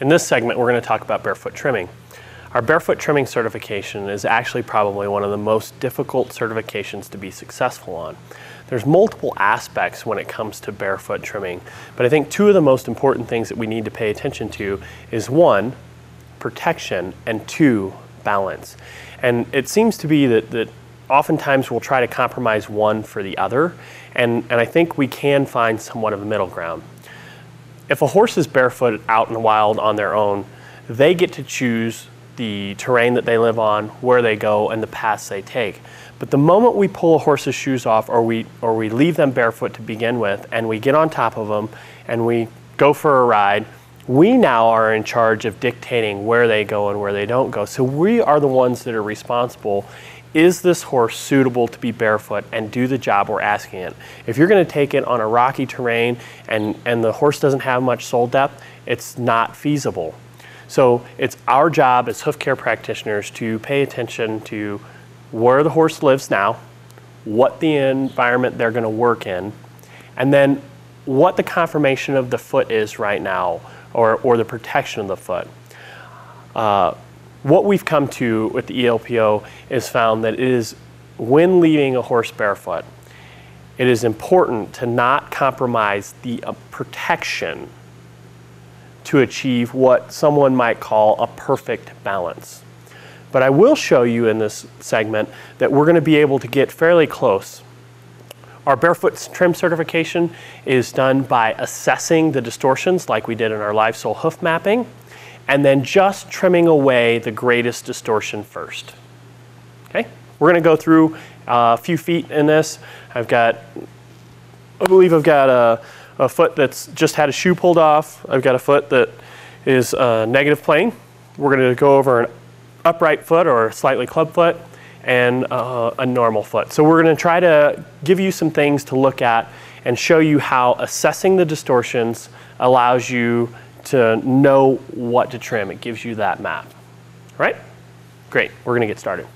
In this segment, we're going to talk about barefoot trimming. Our barefoot trimming certification is actually probably one of the most difficult certifications to be successful on. There's multiple aspects when it comes to barefoot trimming, but I think two of the most important things that we need to pay attention to is one, protection, and two, balance. And it seems to be that, that oftentimes we'll try to compromise one for the other, and, and I think we can find somewhat of a middle ground. If a horse is barefoot out in the wild on their own, they get to choose the terrain that they live on, where they go, and the paths they take. But the moment we pull a horse's shoes off or we, or we leave them barefoot to begin with and we get on top of them and we go for a ride, we now are in charge of dictating where they go and where they don't go. So we are the ones that are responsible. Is this horse suitable to be barefoot and do the job we're asking it? If you're going to take it on a rocky terrain and, and the horse doesn't have much sole depth, it's not feasible. So it's our job as hoof care practitioners to pay attention to where the horse lives now, what the environment they're going to work in, and then what the conformation of the foot is right now or, or the protection of the foot. Uh, what we've come to with the ELPO is found that it is when leading a horse barefoot, it is important to not compromise the uh, protection to achieve what someone might call a perfect balance. But I will show you in this segment that we're going to be able to get fairly close. Our barefoot trim certification is done by assessing the distortions like we did in our live sole hoof mapping, and then just trimming away the greatest distortion first. Okay, we're going to go through uh, a few feet in this. I've got, I believe I've got a, a foot that's just had a shoe pulled off. I've got a foot that is uh, negative plane. We're going to go over an upright foot or slightly club foot and uh, a normal foot. So we're going to try to give you some things to look at and show you how assessing the distortions allows you to know what to trim. It gives you that map. Right? Great. We're going to get started.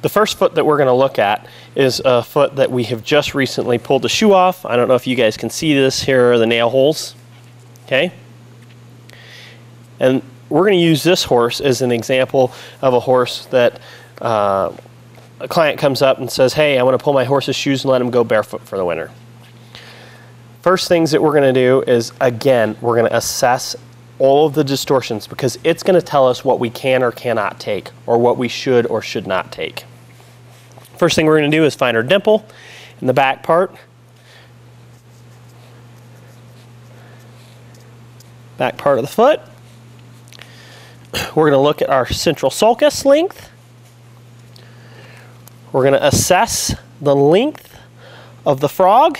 The first foot that we're going to look at is a foot that we have just recently pulled the shoe off. I don't know if you guys can see this. Here are the nail holes. Okay? And we're going to use this horse as an example of a horse that uh, a client comes up and says, hey, I want to pull my horse's shoes and let him go barefoot for the winter. First things that we're going to do is, again, we're going to assess all of the distortions because it's going to tell us what we can or cannot take or what we should or should not take. First thing we're going to do is find our dimple in the back part. Back part of the foot. We're going to look at our central sulcus length. We're going to assess the length of the frog.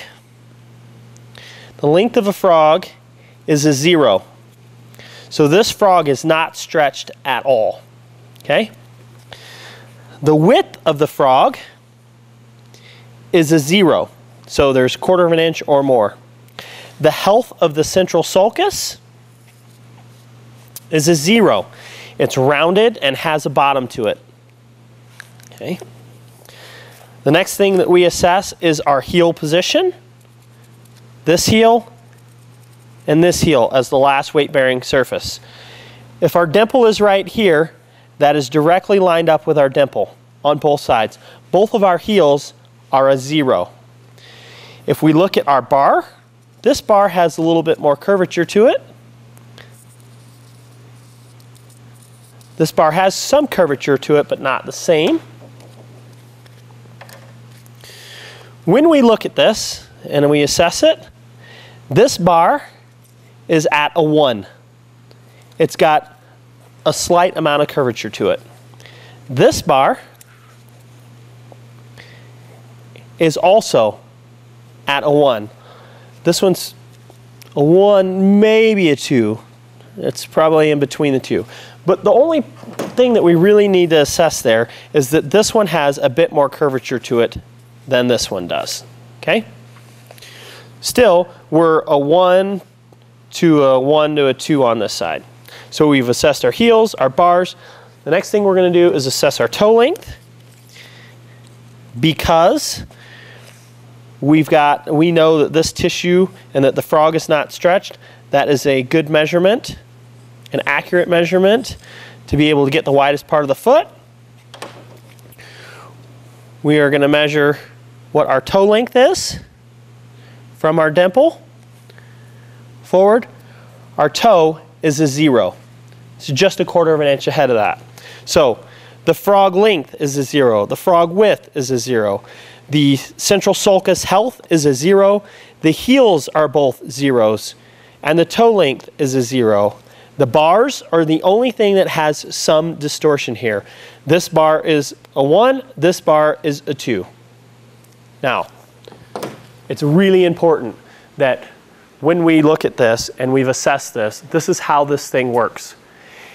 The length of a frog is a zero. So this frog is not stretched at all. Okay? The width of the frog is a zero. So there's quarter of an inch or more. The health of the central sulcus is a zero. It's rounded and has a bottom to it. Okay. The next thing that we assess is our heel position. This heel and this heel as the last weight-bearing surface. If our dimple is right here, that is directly lined up with our dimple on both sides. Both of our heels are a zero. If we look at our bar, this bar has a little bit more curvature to it. This bar has some curvature to it, but not the same. When we look at this and we assess it, this bar is at a 1. It's got a slight amount of curvature to it. This bar is also at a 1. This one's a 1, maybe a 2. It's probably in between the two. But the only thing that we really need to assess there is that this one has a bit more curvature to it than this one does. Okay? Still, we're a 1 to a 1 to a 2 on this side. So we've assessed our heels, our bars. The next thing we're going to do is assess our toe length because we've got, we know that this tissue and that the frog is not stretched, that is a good measurement, an accurate measurement to be able to get the widest part of the foot. We are going to measure what our toe length is from our dimple forward. Our toe is a zero. It's just a quarter of an inch ahead of that. So the frog length is a zero. The frog width is a zero. The central sulcus health is a zero. The heels are both zeros. And the toe length is a zero. The bars are the only thing that has some distortion here. This bar is a 1, this bar is a 2. Now, it's really important that when we look at this and we've assessed this, this is how this thing works.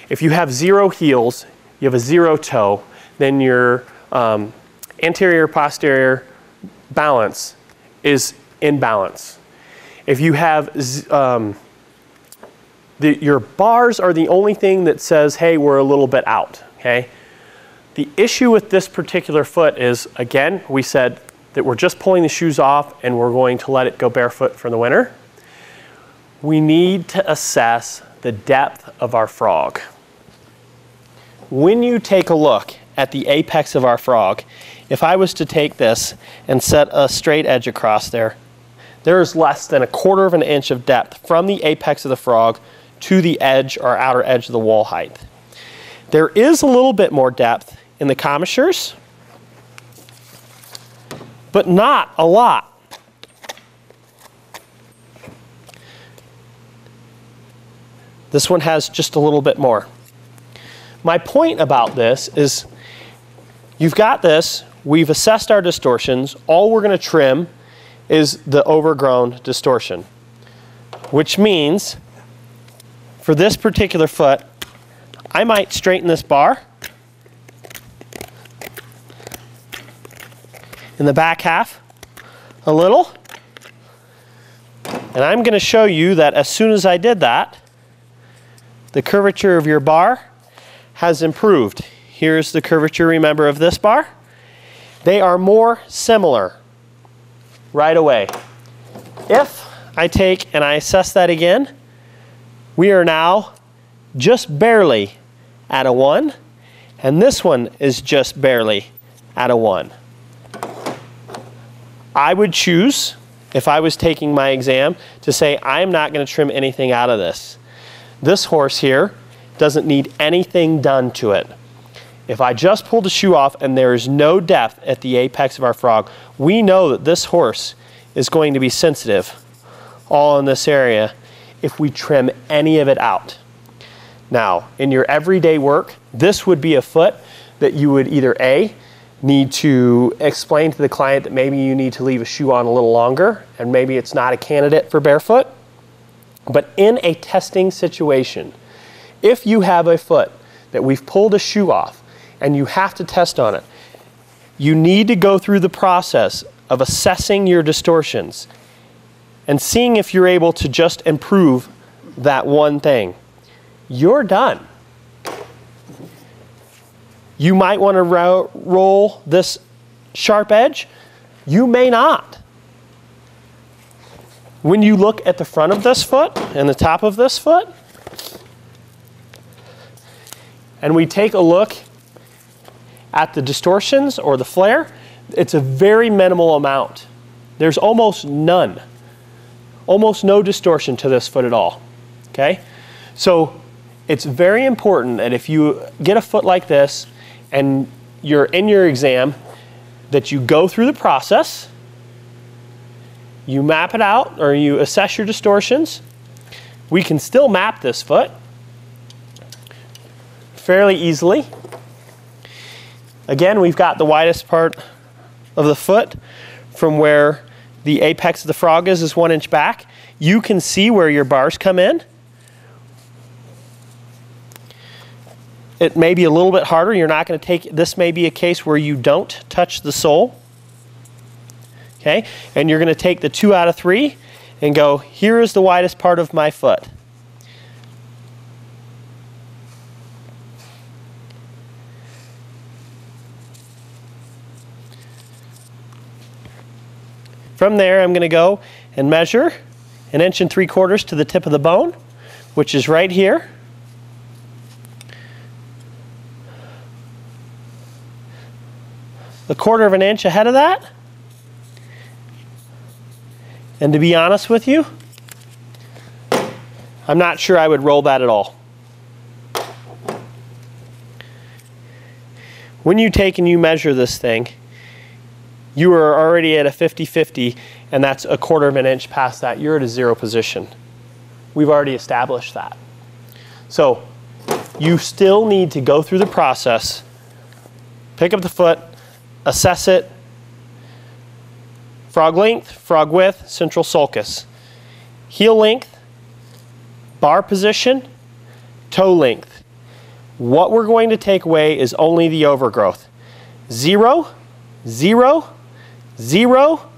If you have zero heels, you have a zero toe, then your um, anterior posterior balance is in balance. If you have um, the, your bars are the only thing that says, hey, we're a little bit out, okay? The issue with this particular foot is, again, we said that we're just pulling the shoes off and we're going to let it go barefoot for the winter. We need to assess the depth of our frog. When you take a look at the apex of our frog, if I was to take this and set a straight edge across there, there is less than a quarter of an inch of depth from the apex of the frog to the edge or outer edge of the wall height. There is a little bit more depth in the commissures, but not a lot. This one has just a little bit more. My point about this is you've got this, we've assessed our distortions, all we're going to trim is the overgrown distortion, which means for this particular foot, I might straighten this bar in the back half a little. And I'm going to show you that as soon as I did that, the curvature of your bar has improved. Here's the curvature, remember, of this bar. They are more similar right away. If I take and I assess that again, we are now just barely at a 1, and this one is just barely at a 1. I would choose, if I was taking my exam, to say I'm not going to trim anything out of this. This horse here doesn't need anything done to it. If I just pull the shoe off and there is no depth at the apex of our frog, we know that this horse is going to be sensitive all in this area if we trim any of it out. Now, in your everyday work, this would be a foot that you would either A, need to explain to the client that maybe you need to leave a shoe on a little longer and maybe it's not a candidate for barefoot. But in a testing situation, if you have a foot that we've pulled a shoe off and you have to test on it, you need to go through the process of assessing your distortions and seeing if you're able to just improve that one thing. You're done. You might want to ro roll this sharp edge. You may not. When you look at the front of this foot and the top of this foot, and we take a look at the distortions or the flare, it's a very minimal amount. There's almost none almost no distortion to this foot at all. Okay? So it's very important that if you get a foot like this and you're in your exam, that you go through the process, you map it out or you assess your distortions. We can still map this foot fairly easily. Again, we've got the widest part of the foot from where the apex of the frog is, is one inch back. You can see where your bars come in. It may be a little bit harder. You're not going to take, this may be a case where you don't touch the sole. Okay, and you're going to take the two out of three and go, here is the widest part of my foot. From there, I'm going to go and measure an inch and three quarters to the tip of the bone, which is right here. A quarter of an inch ahead of that. And to be honest with you, I'm not sure I would roll that at all. When you take and you measure this thing, you are already at a 50-50 and that's a quarter of an inch past that. You're at a zero position. We've already established that. So you still need to go through the process, pick up the foot, assess it, frog length, frog width, central sulcus. Heel length, bar position, toe length. What we're going to take away is only the overgrowth. Zero, zero, zero,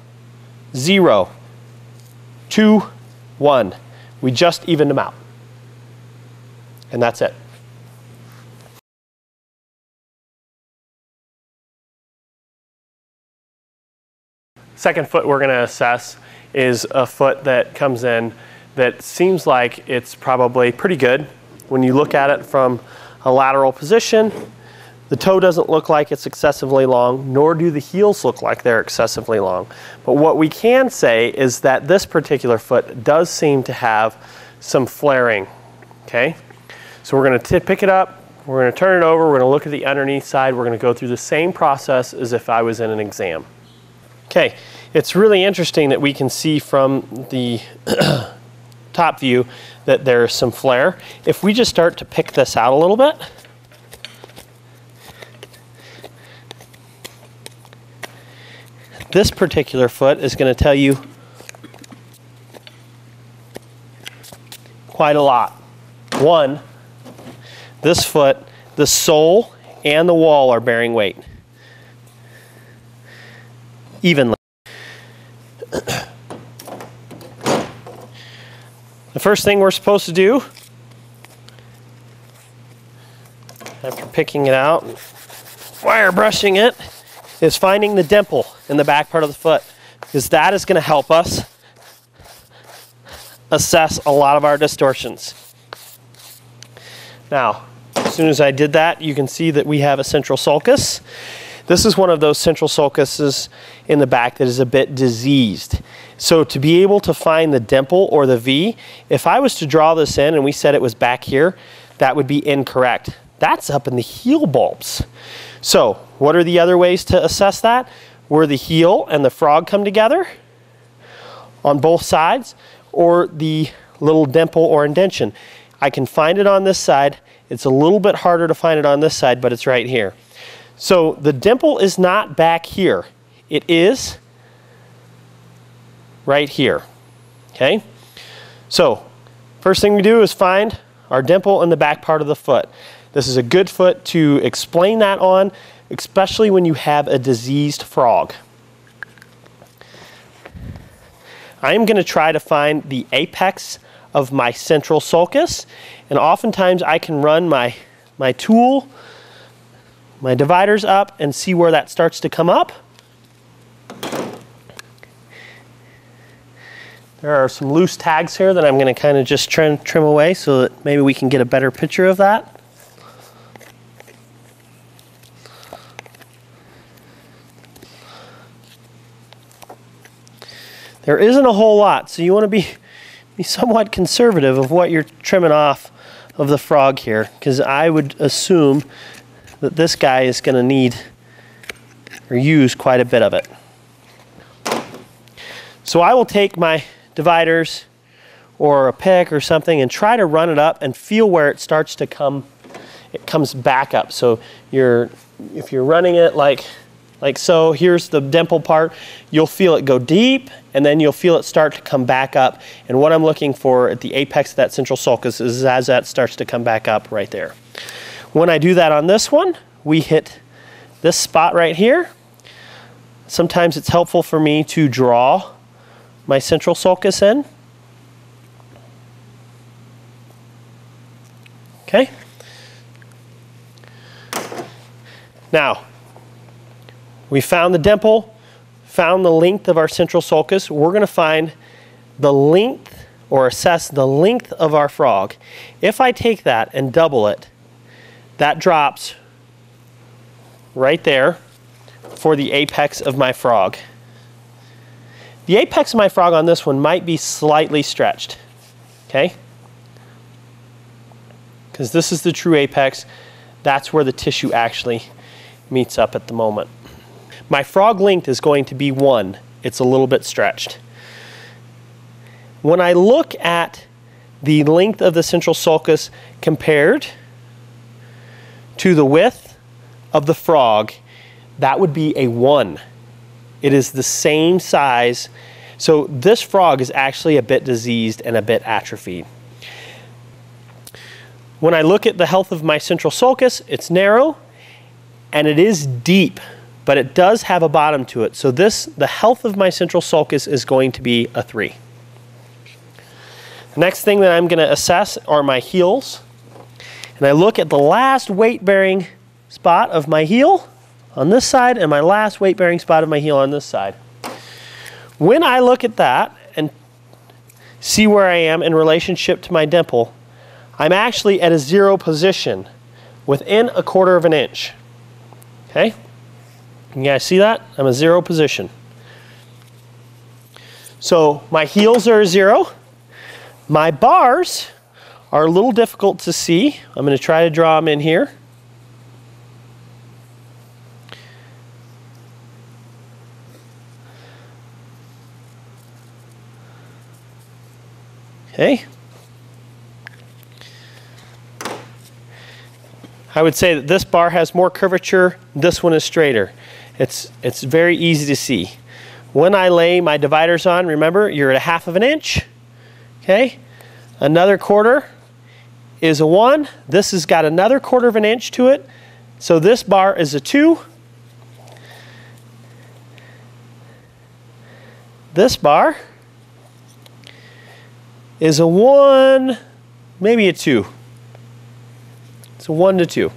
zero, two, one. We just evened them out. And that's it. Second foot we're going to assess is a foot that comes in that seems like it's probably pretty good. When you look at it from a lateral position, the toe doesn't look like it's excessively long, nor do the heels look like they're excessively long. But what we can say is that this particular foot does seem to have some flaring, okay? So we're gonna pick it up, we're gonna turn it over, we're gonna look at the underneath side, we're gonna go through the same process as if I was in an exam. Okay, it's really interesting that we can see from the top view that there's some flare. If we just start to pick this out a little bit, this particular foot is going to tell you quite a lot. One, this foot, the sole and the wall are bearing weight evenly. the first thing we're supposed to do after picking it out, wire brushing it, is finding the dimple in the back part of the foot because that is going to help us assess a lot of our distortions. Now, as soon as I did that, you can see that we have a central sulcus. This is one of those central sulcuses in the back that is a bit diseased. So to be able to find the dimple or the V, if I was to draw this in and we said it was back here, that would be incorrect. That's up in the heel bulbs. So what are the other ways to assess that? Where the heel and the frog come together on both sides or the little dimple or indention. I can find it on this side. It's a little bit harder to find it on this side, but it's right here. So the dimple is not back here. It is right here. Okay? So, first thing we do is find our dimple in the back part of the foot. This is a good foot to explain that on, especially when you have a diseased frog. I am going to try to find the apex of my central sulcus, and oftentimes I can run my, my tool my dividers up and see where that starts to come up. There are some loose tags here that I'm going to kind of just trim, trim away so that maybe we can get a better picture of that. There isn't a whole lot, so you want to be, be somewhat conservative of what you're trimming off of the frog here, because I would assume that this guy is going to need or use quite a bit of it. So I will take my dividers or a pick or something and try to run it up and feel where it starts to come it comes back up. So you're if you're running it like like so here's the dimple part. You'll feel it go deep and then you'll feel it start to come back up. And what I'm looking for at the apex of that central sulcus is as that starts to come back up right there when I do that on this one, we hit this spot right here. Sometimes it's helpful for me to draw my central sulcus in. Okay. Now, we found the dimple, found the length of our central sulcus. We're going to find the length or assess the length of our frog, if I take that and double it, that drops right there for the apex of my frog. The apex of my frog on this one might be slightly stretched, okay? Because this is the true apex. That's where the tissue actually meets up at the moment. My frog length is going to be one. It's a little bit stretched. When I look at the length of the central sulcus compared to the width of the frog, that would be a 1. It is the same size. So this frog is actually a bit diseased and a bit atrophied. When I look at the health of my central sulcus, it's narrow and it is deep, but it does have a bottom to it. So this, the health of my central sulcus is going to be a 3. The next thing that I'm going to assess are my heels. And I look at the last weight-bearing spot of my heel on this side and my last weight-bearing spot of my heel on this side. When I look at that and see where I am in relationship to my dimple, I'm actually at a zero position within a quarter of an inch. Okay? You guys see that? I'm a zero position. So my heels are zero. My bars are a little difficult to see. I'm going to try to draw them in here. Okay. I would say that this bar has more curvature, this one is straighter. It's, it's very easy to see. When I lay my dividers on, remember, you're at a half of an inch. Okay, another quarter is a one. This has got another quarter of an inch to it. So this bar is a two. This bar is a one, maybe a two. It's a one to two.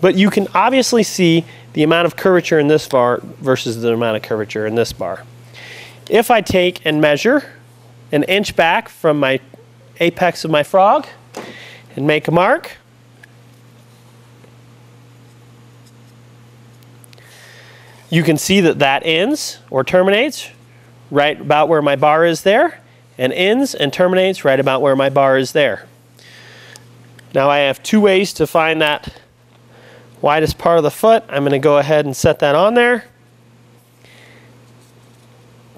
But you can obviously see the amount of curvature in this bar versus the amount of curvature in this bar. If I take and measure an inch back from my apex of my frog and make a mark. You can see that that ends or terminates right about where my bar is there and ends and terminates right about where my bar is there. Now I have two ways to find that widest part of the foot. I'm going to go ahead and set that on there.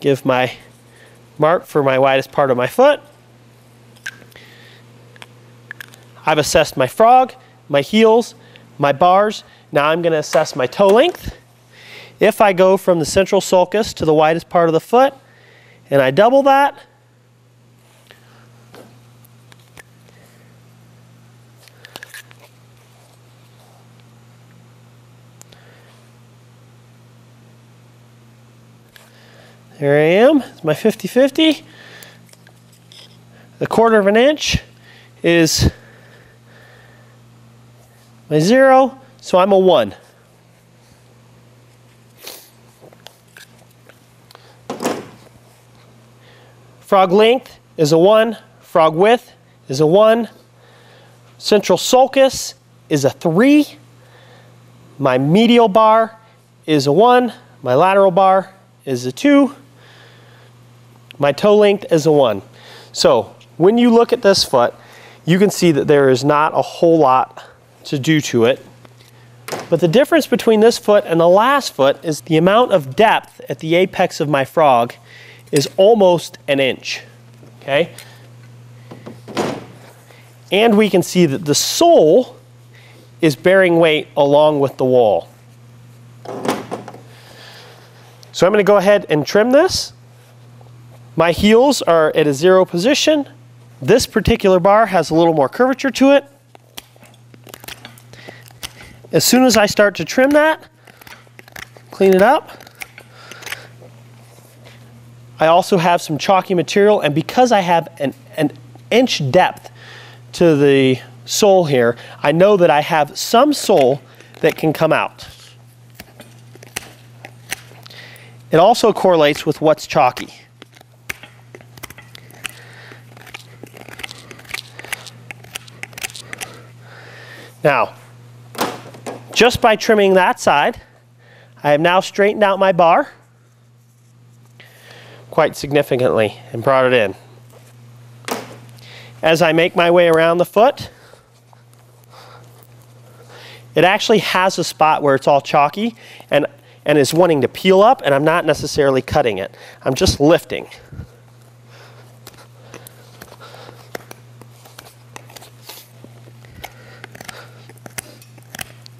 Give my mark for my widest part of my foot. I've assessed my frog, my heels, my bars. Now I'm going to assess my toe length. If I go from the central sulcus to the widest part of the foot and I double that, There I am, it's my 50-50. The quarter of an inch is my zero, so I'm a one. Frog length is a one, frog width is a one, central sulcus is a three, my medial bar is a one, my lateral bar is a two, my toe length is a one. So when you look at this foot, you can see that there is not a whole lot to do to it. But the difference between this foot and the last foot is the amount of depth at the apex of my frog is almost an inch, okay? And we can see that the sole is bearing weight along with the wall. So I'm going to go ahead and trim this. My heels are at a zero position. This particular bar has a little more curvature to it. As soon as I start to trim that, clean it up, I also have some chalky material and because I have an, an inch depth to the sole here, I know that I have some sole that can come out. It also correlates with what's chalky. Now, just by trimming that side, I have now straightened out my bar quite significantly and brought it in. As I make my way around the foot, it actually has a spot where it's all chalky and, and is wanting to peel up and I'm not necessarily cutting it. I'm just lifting.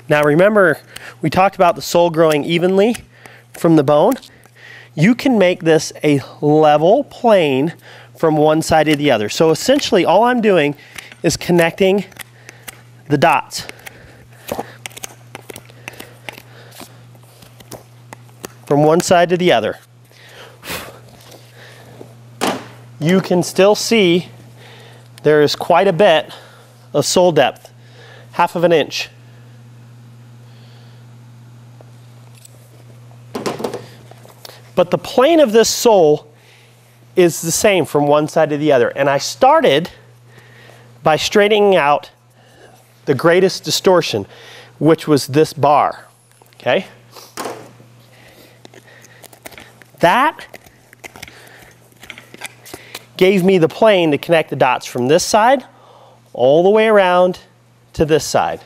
Now remember, we talked about the sole growing evenly from the bone. You can make this a level plane from one side to the other. So essentially all I'm doing is connecting the dots. From one side to the other. You can still see there is quite a bit of sole depth, half of an inch. But the plane of this sole is the same from one side to the other. And I started by straightening out the greatest distortion, which was this bar. Okay? That gave me the plane to connect the dots from this side all the way around to this side.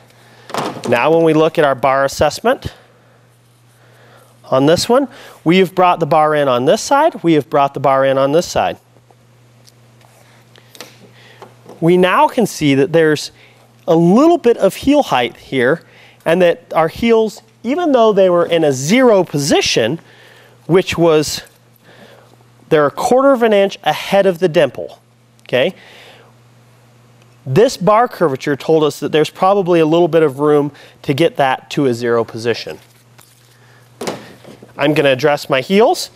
Now when we look at our bar assessment, on this one. We have brought the bar in on this side. We have brought the bar in on this side. We now can see that there's a little bit of heel height here and that our heels, even though they were in a zero position, which was they're a quarter of an inch ahead of the dimple, okay? This bar curvature told us that there's probably a little bit of room to get that to a zero position. I'm going to address my heels.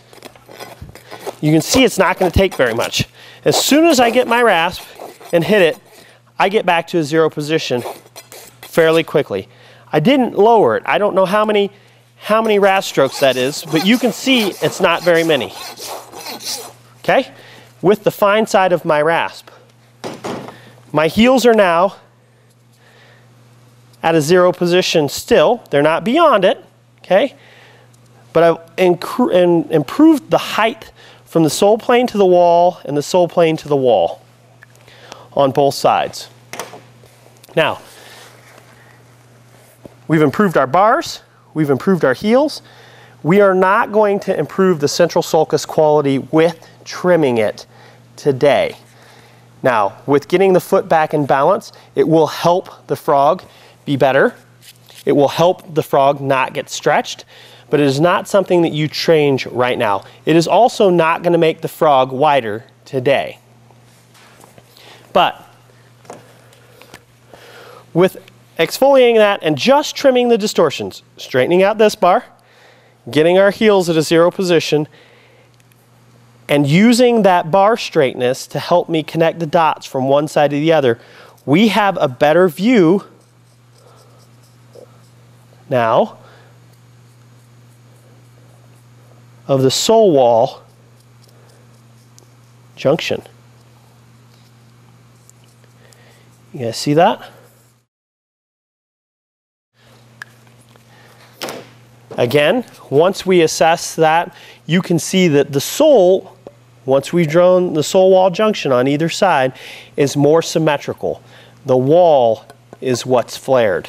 You can see it's not going to take very much. As soon as I get my rasp and hit it, I get back to a zero position fairly quickly. I didn't lower it. I don't know how many how many rasp strokes that is, but you can see it's not very many. Okay? With the fine side of my rasp. My heels are now at a zero position still. They're not beyond it. Okay? But I've improved the height from the sole plane to the wall and the sole plane to the wall on both sides. Now, we've improved our bars, we've improved our heels. We are not going to improve the central sulcus quality with trimming it today. Now, with getting the foot back in balance, it will help the frog be better. It will help the frog not get stretched but it is not something that you change right now. It is also not going to make the frog wider today. But with exfoliating that and just trimming the distortions, straightening out this bar, getting our heels at a zero position, and using that bar straightness to help me connect the dots from one side to the other, we have a better view now of the sole wall junction. You guys see that? Again, once we assess that, you can see that the sole, once we've drawn the sole wall junction on either side, is more symmetrical. The wall is what's flared.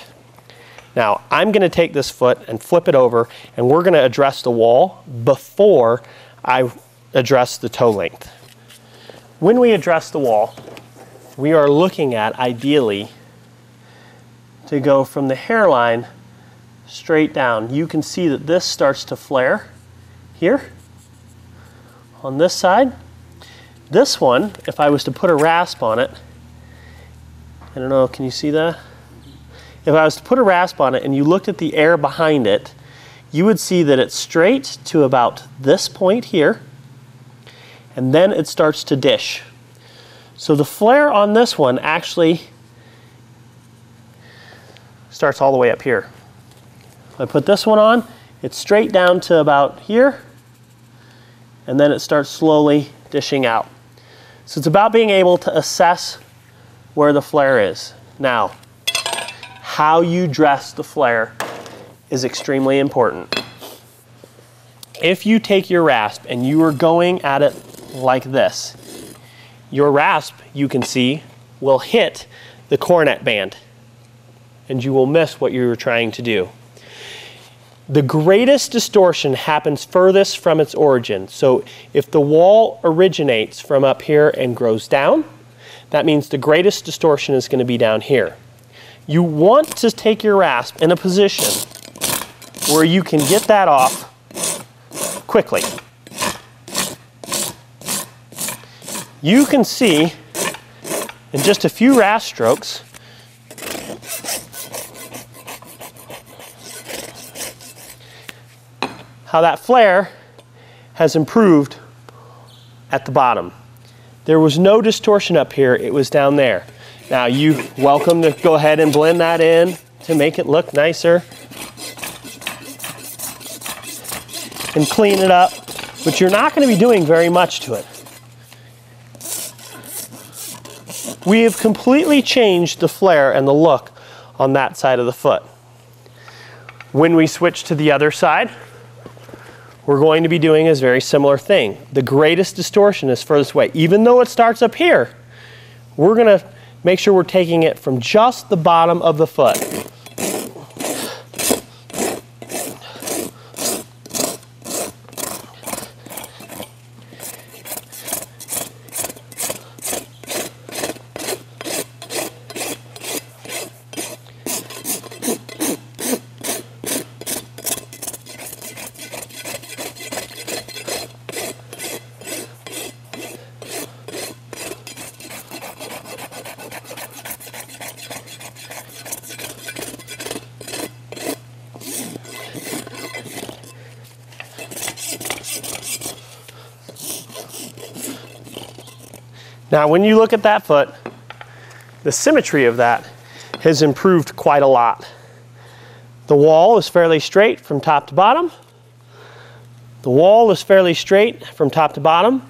Now, I'm going to take this foot and flip it over, and we're going to address the wall before I address the toe length. When we address the wall, we are looking at, ideally, to go from the hairline straight down. You can see that this starts to flare here on this side. This one, if I was to put a rasp on it, I don't know, can you see that? If I was to put a rasp on it and you looked at the air behind it, you would see that it's straight to about this point here, and then it starts to dish. So the flare on this one actually starts all the way up here. I put this one on, it's straight down to about here, and then it starts slowly dishing out. So it's about being able to assess where the flare is. Now, how you dress the flare is extremely important. If you take your rasp and you are going at it like this, your rasp, you can see, will hit the cornet band and you will miss what you were trying to do. The greatest distortion happens furthest from its origin. So if the wall originates from up here and grows down, that means the greatest distortion is going to be down here. You want to take your rasp in a position where you can get that off quickly. You can see in just a few rasp strokes how that flare has improved at the bottom. There was no distortion up here, it was down there. Now you welcome to go ahead and blend that in to make it look nicer. And clean it up, but you're not going to be doing very much to it. We have completely changed the flare and the look on that side of the foot. When we switch to the other side, we're going to be doing a very similar thing. The greatest distortion is furthest away. Even though it starts up here, we're going to make sure we're taking it from just the bottom of the foot. Now, when you look at that foot, the symmetry of that has improved quite a lot. The wall is fairly straight from top to bottom. The wall is fairly straight from top to bottom.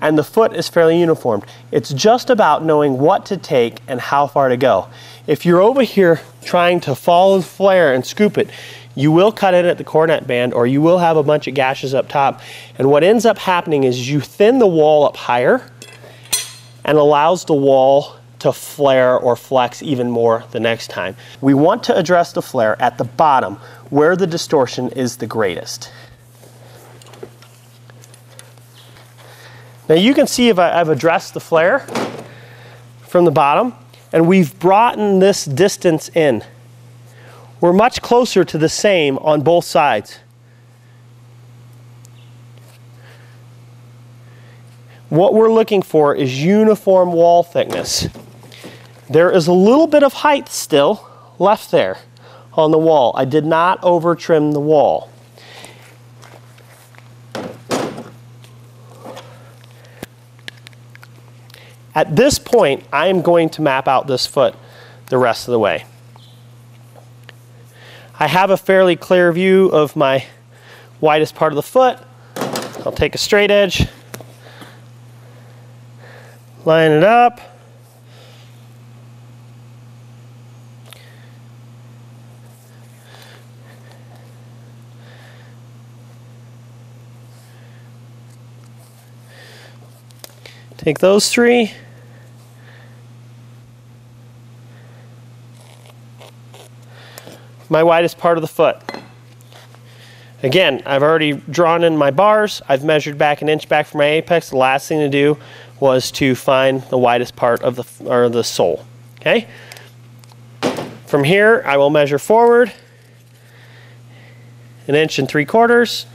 And the foot is fairly uniform. It's just about knowing what to take and how far to go. If you're over here trying to follow the flare and scoop it, you will cut it at the cornet band or you will have a bunch of gashes up top. And what ends up happening is you thin the wall up higher and allows the wall to flare or flex even more the next time. We want to address the flare at the bottom where the distortion is the greatest. Now you can see if I, have addressed the flare from the bottom and we've brought in this distance in. We're much closer to the same on both sides. What we're looking for is uniform wall thickness. There is a little bit of height still left there on the wall. I did not over trim the wall. At this point, I am going to map out this foot the rest of the way. I have a fairly clear view of my widest part of the foot. I'll take a straight edge, line it up. Take those three. My widest part of the foot. Again, I've already drawn in my bars. I've measured back an inch back from my apex. The last thing to do was to find the widest part of the, or the sole. Okay? From here, I will measure forward an inch and three quarters.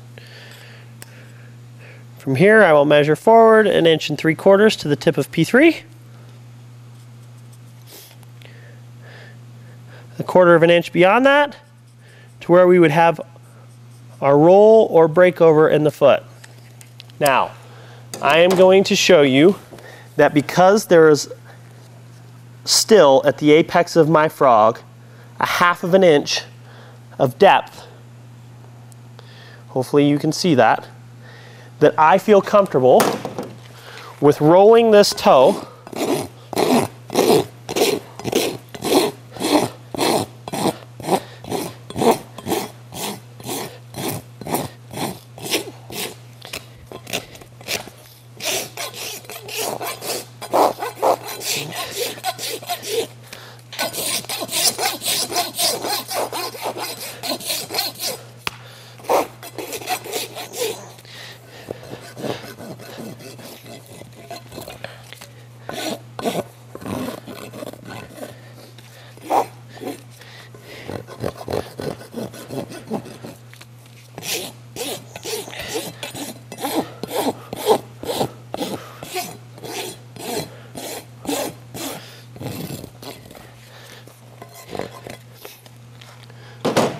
From here, I will measure forward an inch and three quarters to the tip of P3. A quarter of an inch beyond that to where we would have our roll or breakover in the foot. Now, I am going to show you that because there is still at the apex of my frog a half of an inch of depth, hopefully you can see that, that I feel comfortable with rolling this toe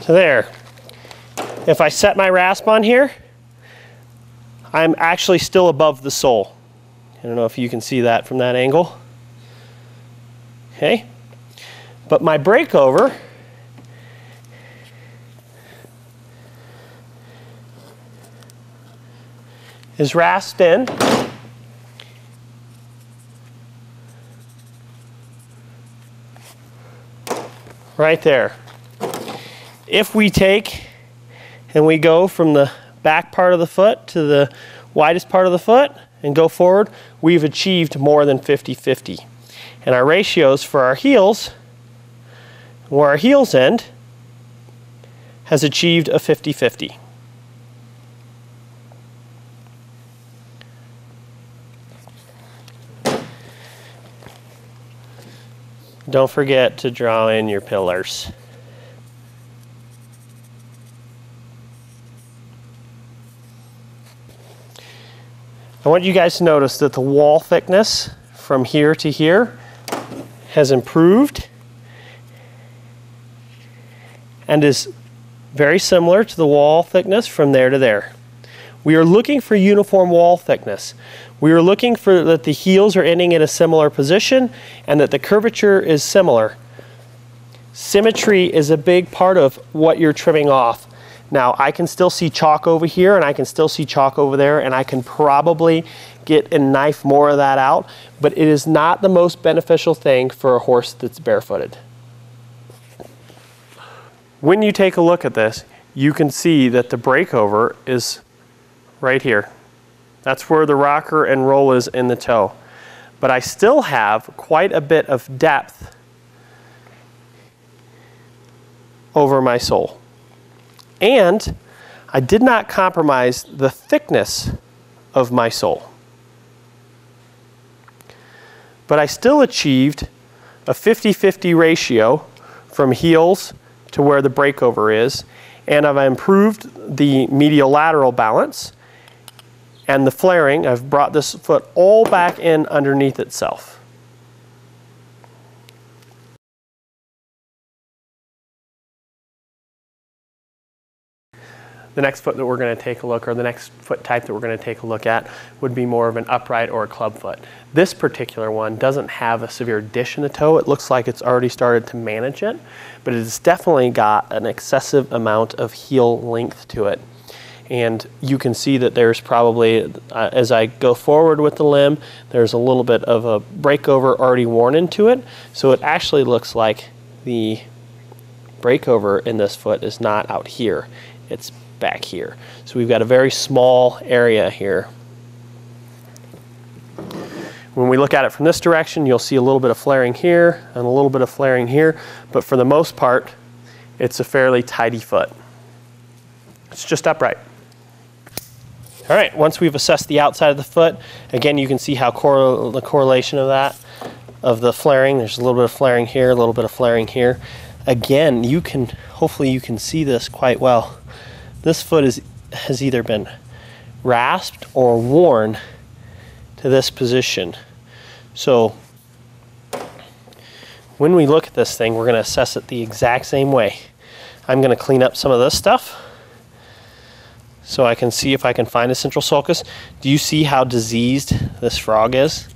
So there. If I set my rasp on here, I'm actually still above the sole. I don't know if you can see that from that angle. Okay. But my breakover is rasped in. Right there. If we take and we go from the back part of the foot to the widest part of the foot and go forward, we've achieved more than 50-50. And our ratios for our heels, where our heels end, has achieved a 50-50. Don't forget to draw in your pillars. I want you guys to notice that the wall thickness from here to here has improved and is very similar to the wall thickness from there to there. We are looking for uniform wall thickness. We are looking for that the heels are ending in a similar position and that the curvature is similar. Symmetry is a big part of what you're trimming off. Now I can still see chalk over here and I can still see chalk over there and I can probably get a knife more of that out, but it is not the most beneficial thing for a horse that's barefooted. When you take a look at this, you can see that the breakover is right here. That's where the rocker and roll is in the toe. But I still have quite a bit of depth over my sole. And I did not compromise the thickness of my sole. But I still achieved a 50-50 ratio from heels to where the breakover is, and I've improved the medial lateral balance and the flaring. I've brought this foot all back in underneath itself. The next foot that we're going to take a look, or the next foot type that we're going to take a look at, would be more of an upright or a club foot. This particular one doesn't have a severe dish in the toe. It looks like it's already started to manage it, but it's definitely got an excessive amount of heel length to it. And you can see that there's probably, uh, as I go forward with the limb, there's a little bit of a breakover already worn into it. So it actually looks like the breakover in this foot is not out here. It's back here. So we've got a very small area here. When we look at it from this direction, you'll see a little bit of flaring here and a little bit of flaring here, but for the most part, it's a fairly tidy foot. It's just upright. All right, once we've assessed the outside of the foot, again, you can see how cor the correlation of that, of the flaring. There's a little bit of flaring here, a little bit of flaring here. Again, you can, hopefully you can see this quite well this foot is, has either been rasped or worn to this position. So when we look at this thing, we're going to assess it the exact same way. I'm going to clean up some of this stuff so I can see if I can find a central sulcus. Do you see how diseased this frog is?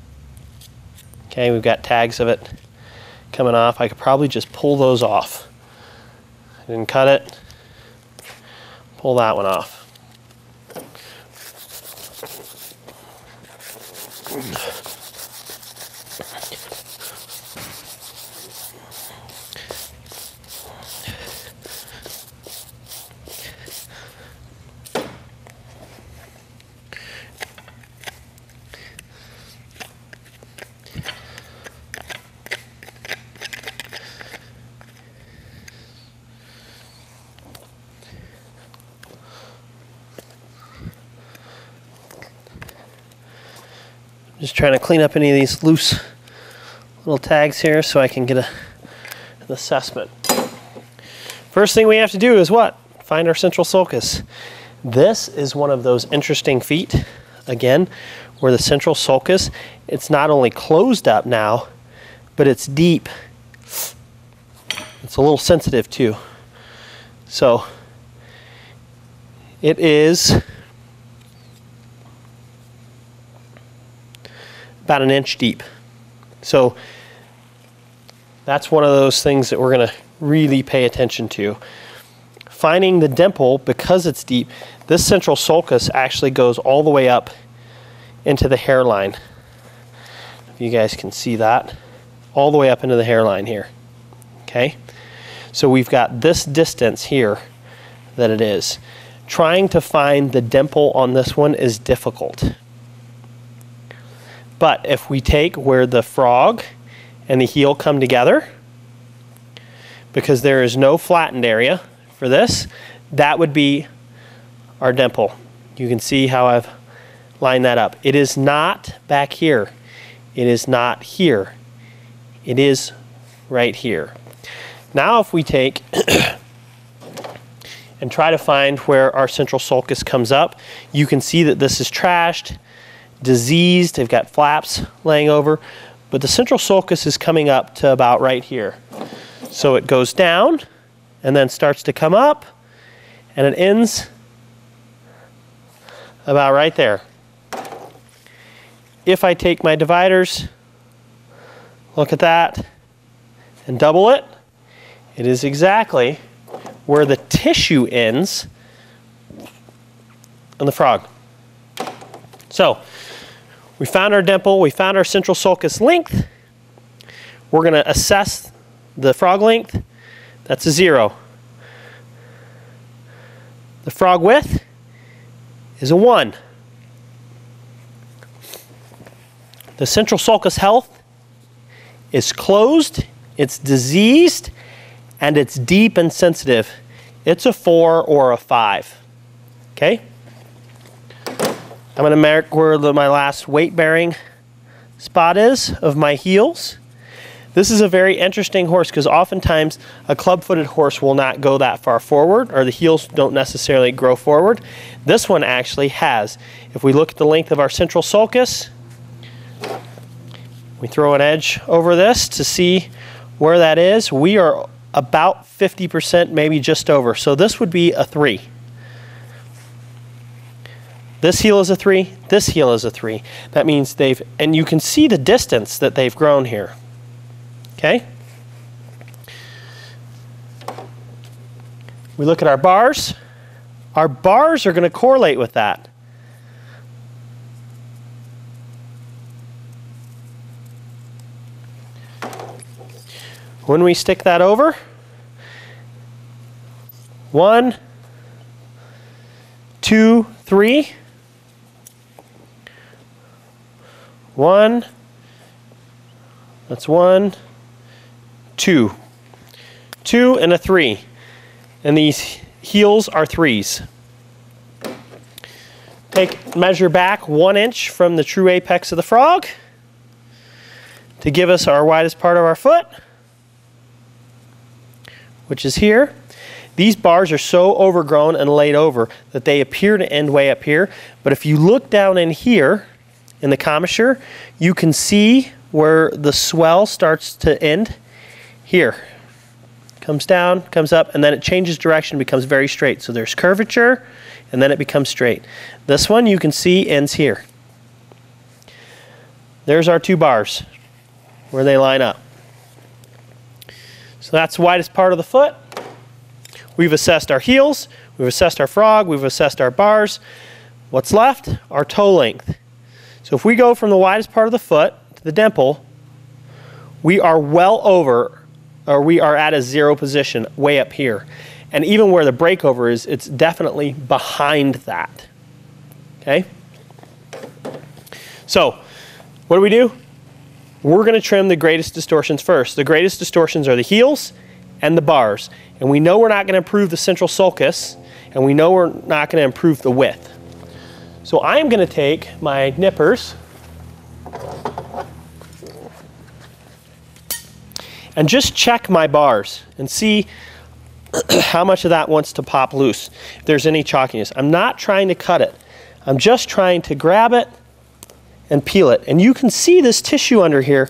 Okay, we've got tags of it coming off. I could probably just pull those off. I didn't cut it pull that one off. Just trying to clean up any of these loose little tags here so I can get a, an assessment. First thing we have to do is what? Find our central sulcus. This is one of those interesting feet, again, where the central sulcus, it's not only closed up now, but it's deep. It's a little sensitive too. So it is about an inch deep. So that's one of those things that we're going to really pay attention to. Finding the dimple, because it's deep, this central sulcus actually goes all the way up into the hairline. If you guys can see that, all the way up into the hairline here. Okay? So we've got this distance here that it is. Trying to find the dimple on this one is difficult. But if we take where the frog and the heel come together, because there is no flattened area for this, that would be our dimple. You can see how I've lined that up. It is not back here. It is not here. It is right here. Now if we take and try to find where our central sulcus comes up, you can see that this is trashed, diseased, they've got flaps laying over, but the central sulcus is coming up to about right here. So it goes down and then starts to come up and it ends about right there. If I take my dividers, look at that, and double it, it is exactly where the tissue ends on the frog. So, we found our dimple, we found our central sulcus length. We're going to assess the frog length. That's a zero. The frog width is a one. The central sulcus health is closed, it's diseased, and it's deep and sensitive, it's a four or a five. Okay? I'm going to mark where the, my last weight bearing spot is of my heels. This is a very interesting horse because oftentimes a club-footed horse will not go that far forward or the heels don't necessarily grow forward. This one actually has. If we look at the length of our central sulcus, we throw an edge over this to see where that is. We are about 50%, maybe just over. So this would be a 3. This heel is a 3, this heel is a 3. That means they've, and you can see the distance that they've grown here. Okay? We look at our bars. Our bars are going to correlate with that. When we stick that over, one, two, three, one, that's one, two, two and a three. And these heels are threes. Take, measure back one inch from the true apex of the frog to give us our widest part of our foot which is here. These bars are so overgrown and laid over that they appear to end way up here. But if you look down in here, in the commissure, you can see where the swell starts to end here. Comes down, comes up, and then it changes direction, becomes very straight. So there's curvature, and then it becomes straight. This one you can see ends here. There's our two bars where they line up. So that's the widest part of the foot. We've assessed our heels, we've assessed our frog, we've assessed our bars. What's left? Our toe length. So if we go from the widest part of the foot to the dimple, we are well over, or we are at a zero position way up here. And even where the breakover is, it's definitely behind that. Okay? So, what do we do? we're going to trim the greatest distortions first. The greatest distortions are the heels and the bars. And we know we're not going to improve the central sulcus, and we know we're not going to improve the width. So I'm going to take my nippers and just check my bars and see how much of that wants to pop loose, if there's any chalkiness. I'm not trying to cut it. I'm just trying to grab it and peel it. And you can see this tissue under here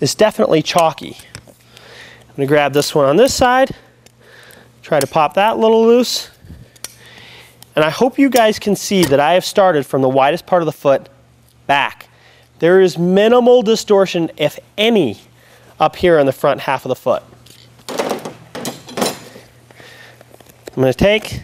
is definitely chalky. I'm to grab this one on this side, Try to pop that little loose. And I hope you guys can see that I have started from the widest part of the foot back. There is minimal distortion, if any, up here on the front half of the foot. I'm going to take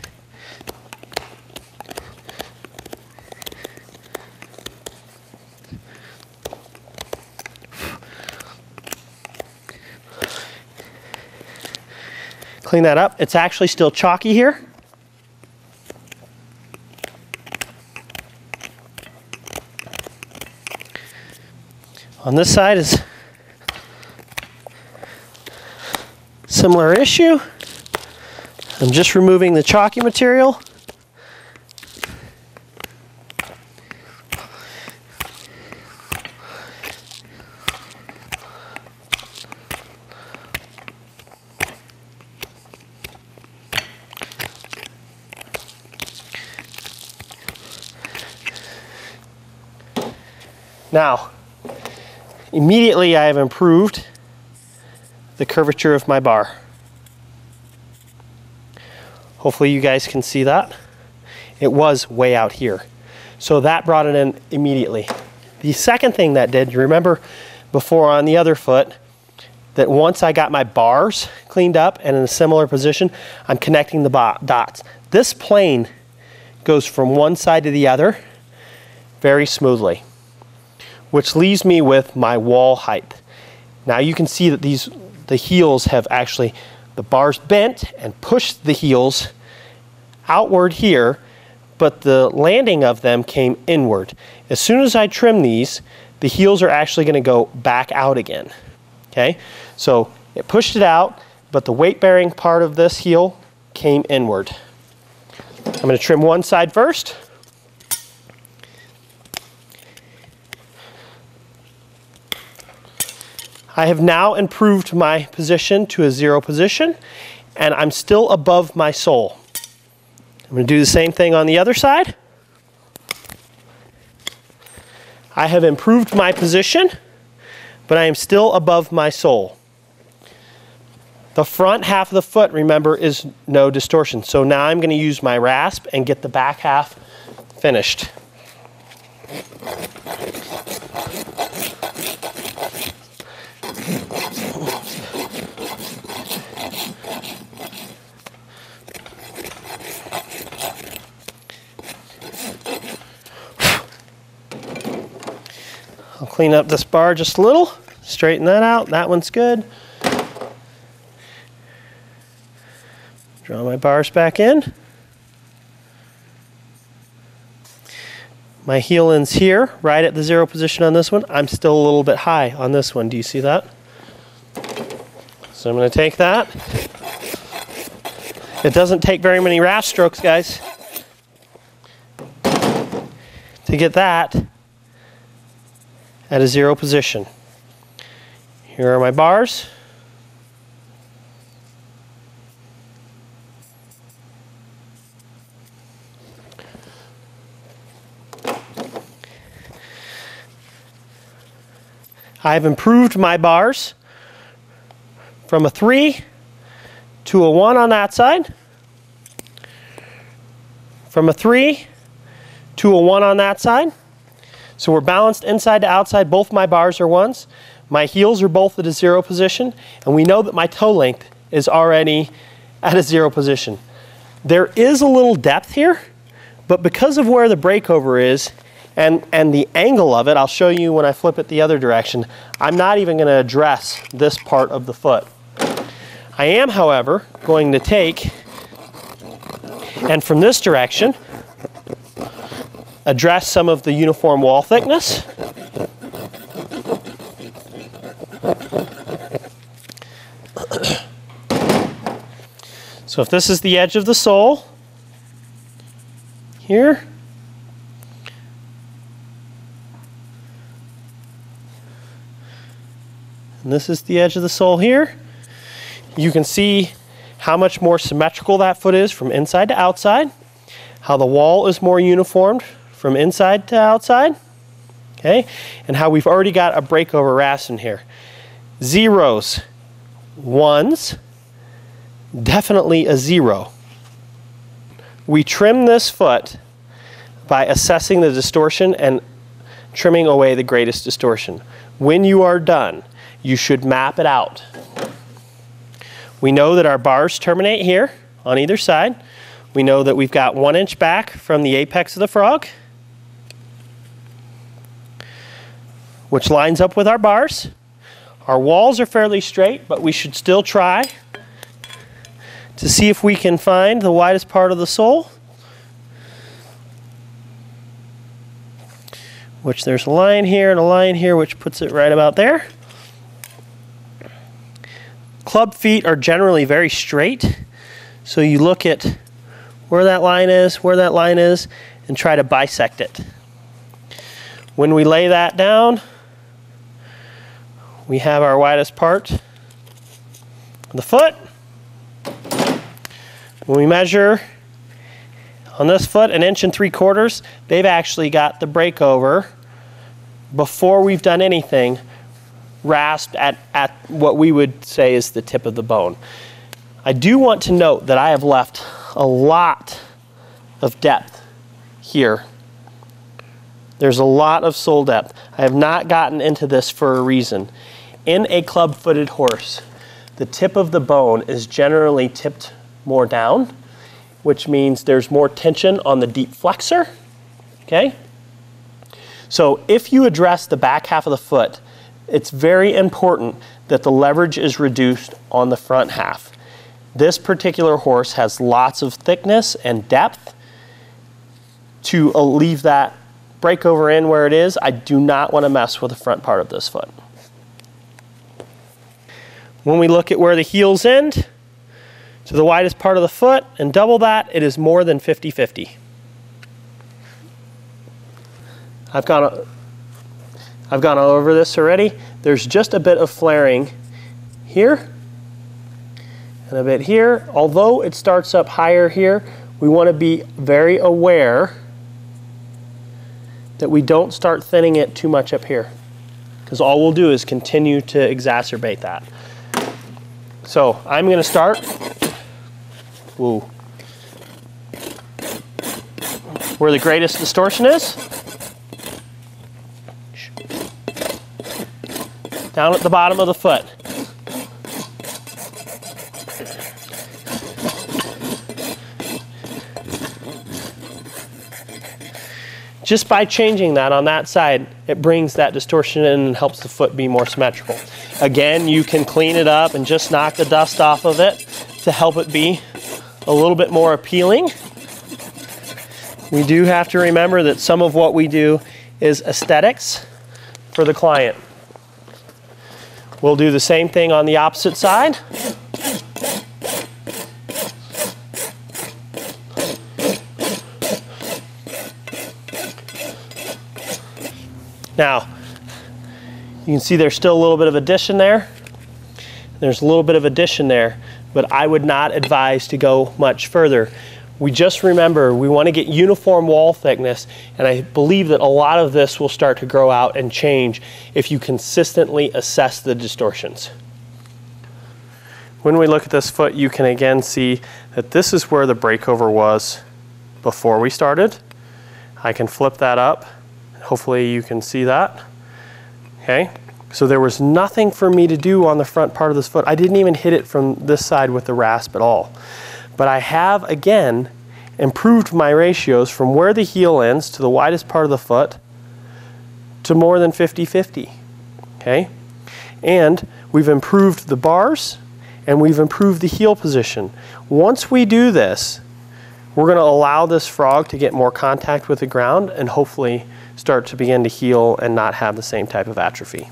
clean that up. It's actually still chalky here. On this side is similar issue. I'm just removing the chalky material. Now, immediately I have improved the curvature of my bar. Hopefully you guys can see that. It was way out here. So that brought it in immediately. The second thing that did, you remember before on the other foot, that once I got my bars cleaned up and in a similar position, I'm connecting the dots. This plane goes from one side to the other very smoothly which leaves me with my wall height. Now you can see that these the heels have actually, the bars bent and pushed the heels outward here, but the landing of them came inward. As soon as I trim these, the heels are actually gonna go back out again, okay? So it pushed it out, but the weight bearing part of this heel came inward. I'm gonna trim one side first. I have now improved my position to a zero position and I'm still above my sole. I'm going to do the same thing on the other side. I have improved my position, but I am still above my sole. The front half of the foot, remember, is no distortion. So now I'm going to use my rasp and get the back half finished. Clean up this bar just a little, straighten that out. That one's good. Draw my bars back in. My heel ends here, right at the zero position on this one. I'm still a little bit high on this one. Do you see that? So I'm going to take that. It doesn't take very many rasp strokes, guys, to get that at a zero position. Here are my bars. I've improved my bars from a 3 to a 1 on that side, from a 3 to a 1 on that side. So we're balanced inside to outside. Both my bars are 1s. My heels are both at a 0 position. And we know that my toe length is already at a 0 position. There is a little depth here, but because of where the breakover is, and, and the angle of it, I'll show you when I flip it the other direction, I'm not even going to address this part of the foot. I am, however, going to take, and from this direction, address some of the uniform wall thickness. so if this is the edge of the sole, here, and this is the edge of the sole here. You can see how much more symmetrical that foot is from inside to outside, how the wall is more uniformed from inside to outside, okay, and how we've already got a breakover rasp in here. Zeros, ones, definitely a zero. We trim this foot by assessing the distortion and trimming away the greatest distortion. When you are done, you should map it out. We know that our bars terminate here on either side. We know that we've got one inch back from the apex of the frog, which lines up with our bars. Our walls are fairly straight, but we should still try to see if we can find the widest part of the sole. Which there's a line here and a line here, which puts it right about there. Club feet are generally very straight. So you look at where that line is, where that line is, and try to bisect it. When we lay that down, we have our widest part the foot. When we measure on this foot an inch and three quarters, they've actually got the breakover before we've done anything rasped at, at what we would say is the tip of the bone. I do want to note that I have left a lot of depth here. There's a lot of sole depth. I have not gotten into this for a reason. In a club-footed horse, the tip of the bone is generally tipped more down, which means there's more tension on the deep flexor, okay? So if you address the back half of the foot, it's very important that the leverage is reduced on the front half. This particular horse has lots of thickness and depth. To leave that breakover in where it is, I do not want to mess with the front part of this foot. When we look at where the heels end, to the widest part of the foot and double that, it is more than 50-50. I've gone, I've gone all over this already. There's just a bit of flaring here and a bit here. Although it starts up higher here, we want to be very aware that we don't start thinning it too much up here because all we'll do is continue to exacerbate that. So I'm going to start Woo. Where the greatest distortion is. Down at the bottom of the foot. Just by changing that on that side, it brings that distortion in and helps the foot be more symmetrical. Again, you can clean it up and just knock the dust off of it to help it be a little bit more appealing. We do have to remember that some of what we do is aesthetics for the client. We'll do the same thing on the opposite side. Now, you can see there's still a little bit of addition there. There's a little bit of addition there but I would not advise to go much further. We just remember we want to get uniform wall thickness, and I believe that a lot of this will start to grow out and change if you consistently assess the distortions. When we look at this foot, you can again see that this is where the breakover was before we started. I can flip that up. Hopefully you can see that. Okay, so there was nothing for me to do on the front part of this foot. I didn't even hit it from this side with the rasp at all. But I have, again, improved my ratios from where the heel ends to the widest part of the foot to more than 50-50, okay? And we've improved the bars and we've improved the heel position. Once we do this, we're gonna allow this frog to get more contact with the ground and hopefully start to begin to heal and not have the same type of atrophy.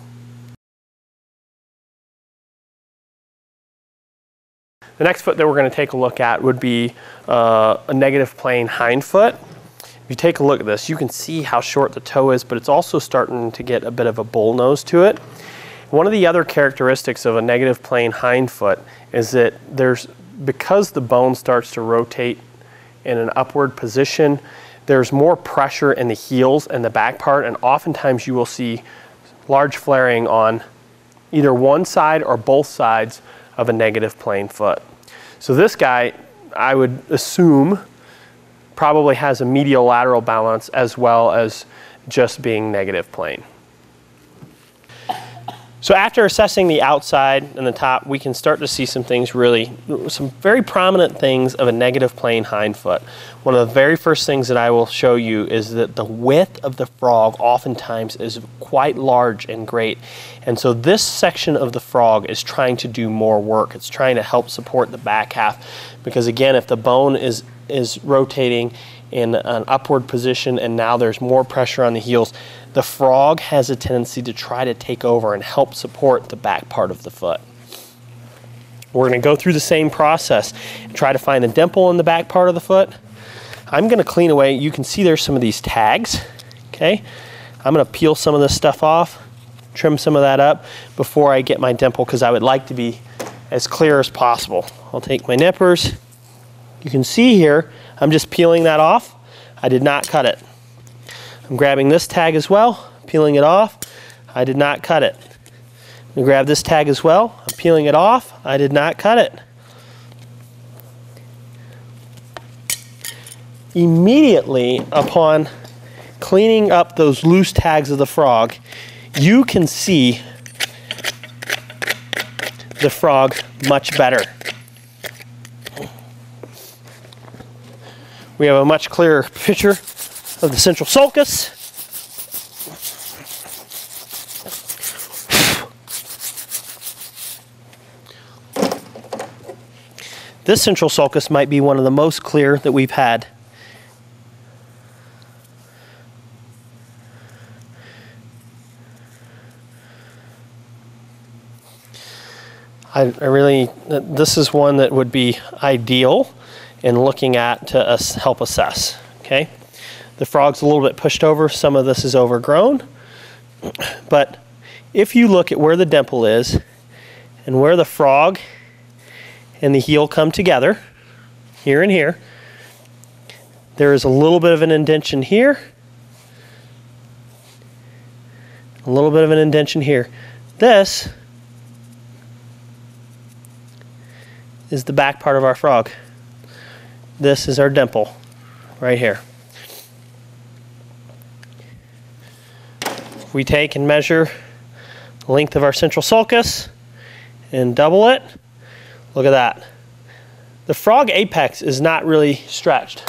The next foot that we're going to take a look at would be uh, a negative plane hind foot. If you take a look at this, you can see how short the toe is, but it's also starting to get a bit of a bull nose to it. One of the other characteristics of a negative plane hind foot is that there's, because the bone starts to rotate in an upward position, there's more pressure in the heels and the back part, and oftentimes you will see large flaring on either one side or both sides of a negative plane foot. So this guy, I would assume, probably has a medial lateral balance as well as just being negative plane. So after assessing the outside and the top, we can start to see some things really, some very prominent things of a negative plane hindfoot. One of the very first things that I will show you is that the width of the frog oftentimes is quite large and great. And so this section of the frog is trying to do more work. It's trying to help support the back half because again, if the bone is, is rotating in an upward position and now there's more pressure on the heels, the frog has a tendency to try to take over and help support the back part of the foot. We're going to go through the same process and try to find a dimple in the back part of the foot. I'm going to clean away. You can see there's some of these tags. Okay. I'm going to peel some of this stuff off, trim some of that up before I get my dimple because I would like to be as clear as possible. I'll take my nippers. You can see here, I'm just peeling that off. I did not cut it. I'm grabbing this tag as well, peeling it off. I did not cut it. I'm grab this tag as well. I'm peeling it off. I did not cut it. Immediately upon cleaning up those loose tags of the frog, you can see the frog much better. We have a much clearer picture of the central sulcus. This central sulcus might be one of the most clear that we've had. I, I, really, this is one that would be ideal in looking at to help assess, okay? The frog's a little bit pushed over. Some of this is overgrown. But if you look at where the dimple is and where the frog and the heel come together, here and here, there is a little bit of an indention here, a little bit of an indention here. This is the back part of our frog. This is our dimple right here. We take and measure the length of our central sulcus and double it, look at that. The frog apex is not really stretched.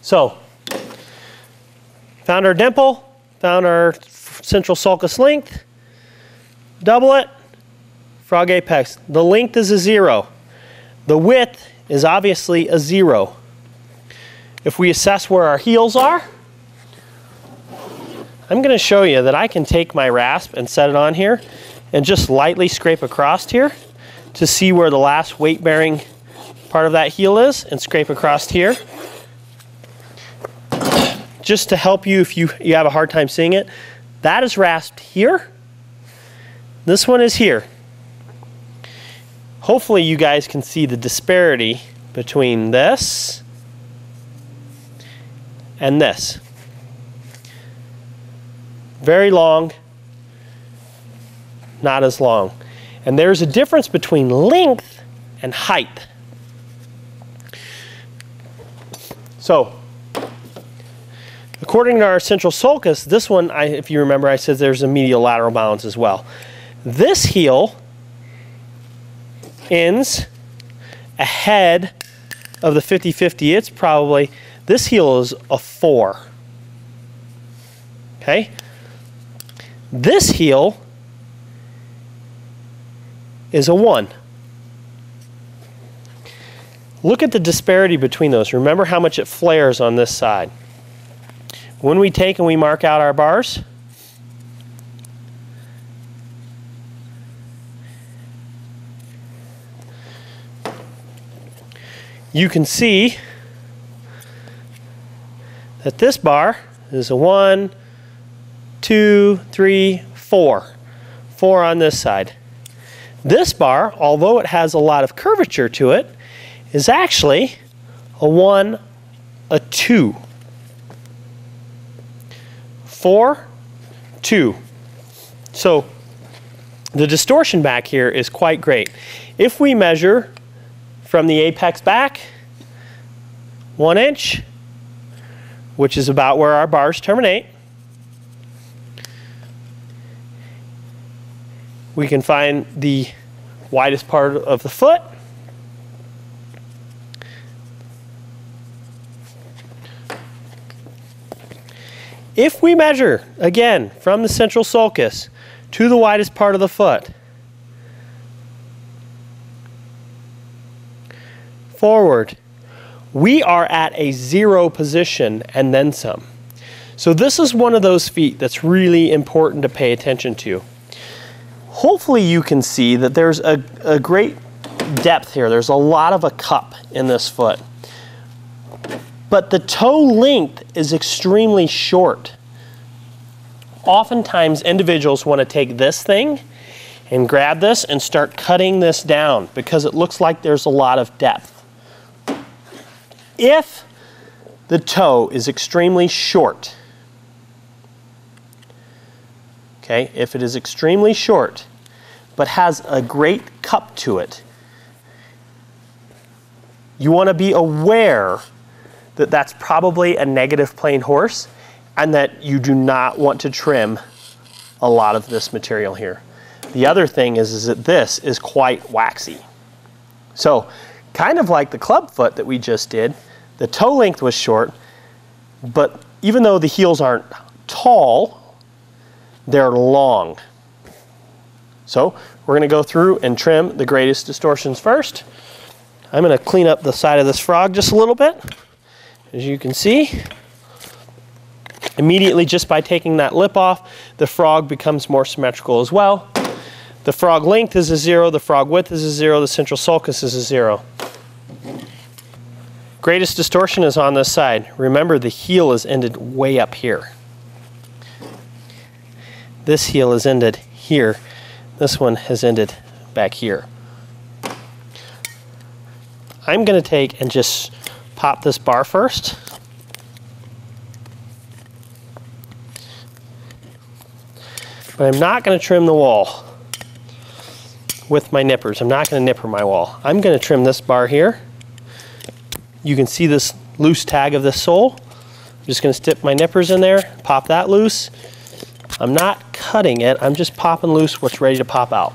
So, found our dimple, found our central sulcus length, double it, frog apex. The length is a zero. The width is obviously a zero. If we assess where our heels are, I'm going to show you that I can take my rasp and set it on here and just lightly scrape across here to see where the last weight bearing part of that heel is and scrape across here. Just to help you if you, you have a hard time seeing it, that is rasped here. This one is here. Hopefully you guys can see the disparity between this and this. Very long, not as long. And there's a difference between length and height. So, according to our central sulcus, this one, I, if you remember, I said there's a medial lateral balance as well. This heel ends ahead of the 50-50. It's probably this heel is a 4. Okay? This heel is a 1. Look at the disparity between those. Remember how much it flares on this side. When we take and we mark out our bars, you can see that this bar is a one, two, three, four. Four on this side. This bar, although it has a lot of curvature to it, is actually a one, a two. Four, two. So the distortion back here is quite great. If we measure from the apex back, one inch, which is about where our bars terminate, we can find the widest part of the foot. If we measure, again, from the central sulcus to the widest part of the foot, forward, we are at a zero position and then some. So this is one of those feet that's really important to pay attention to. Hopefully you can see that there's a, a great depth here. There's a lot of a cup in this foot. But the toe length is extremely short. Oftentimes individuals want to take this thing and grab this and start cutting this down because it looks like there's a lot of depth. If the toe is extremely short, okay, if it is extremely short but has a great cup to it, you want to be aware that that's probably a negative plane horse and that you do not want to trim a lot of this material here. The other thing is, is that this is quite waxy. So kind of like the club foot that we just did, the toe length was short, but even though the heels aren't tall, they're long. So we're going to go through and trim the greatest distortions first. I'm going to clean up the side of this frog just a little bit. As you can see, immediately just by taking that lip off, the frog becomes more symmetrical as well. The frog length is a zero, the frog width is a zero, the central sulcus is a zero. Greatest distortion is on this side. Remember the heel is ended way up here. This heel is ended here. This one has ended back here. I'm going to take and just pop this bar first. But I'm not going to trim the wall with my nippers. I'm not going to nipper my wall. I'm going to trim this bar here. You can see this loose tag of the sole. I'm just going to stick my nippers in there, pop that loose. I'm not cutting it, I'm just popping loose what's ready to pop out.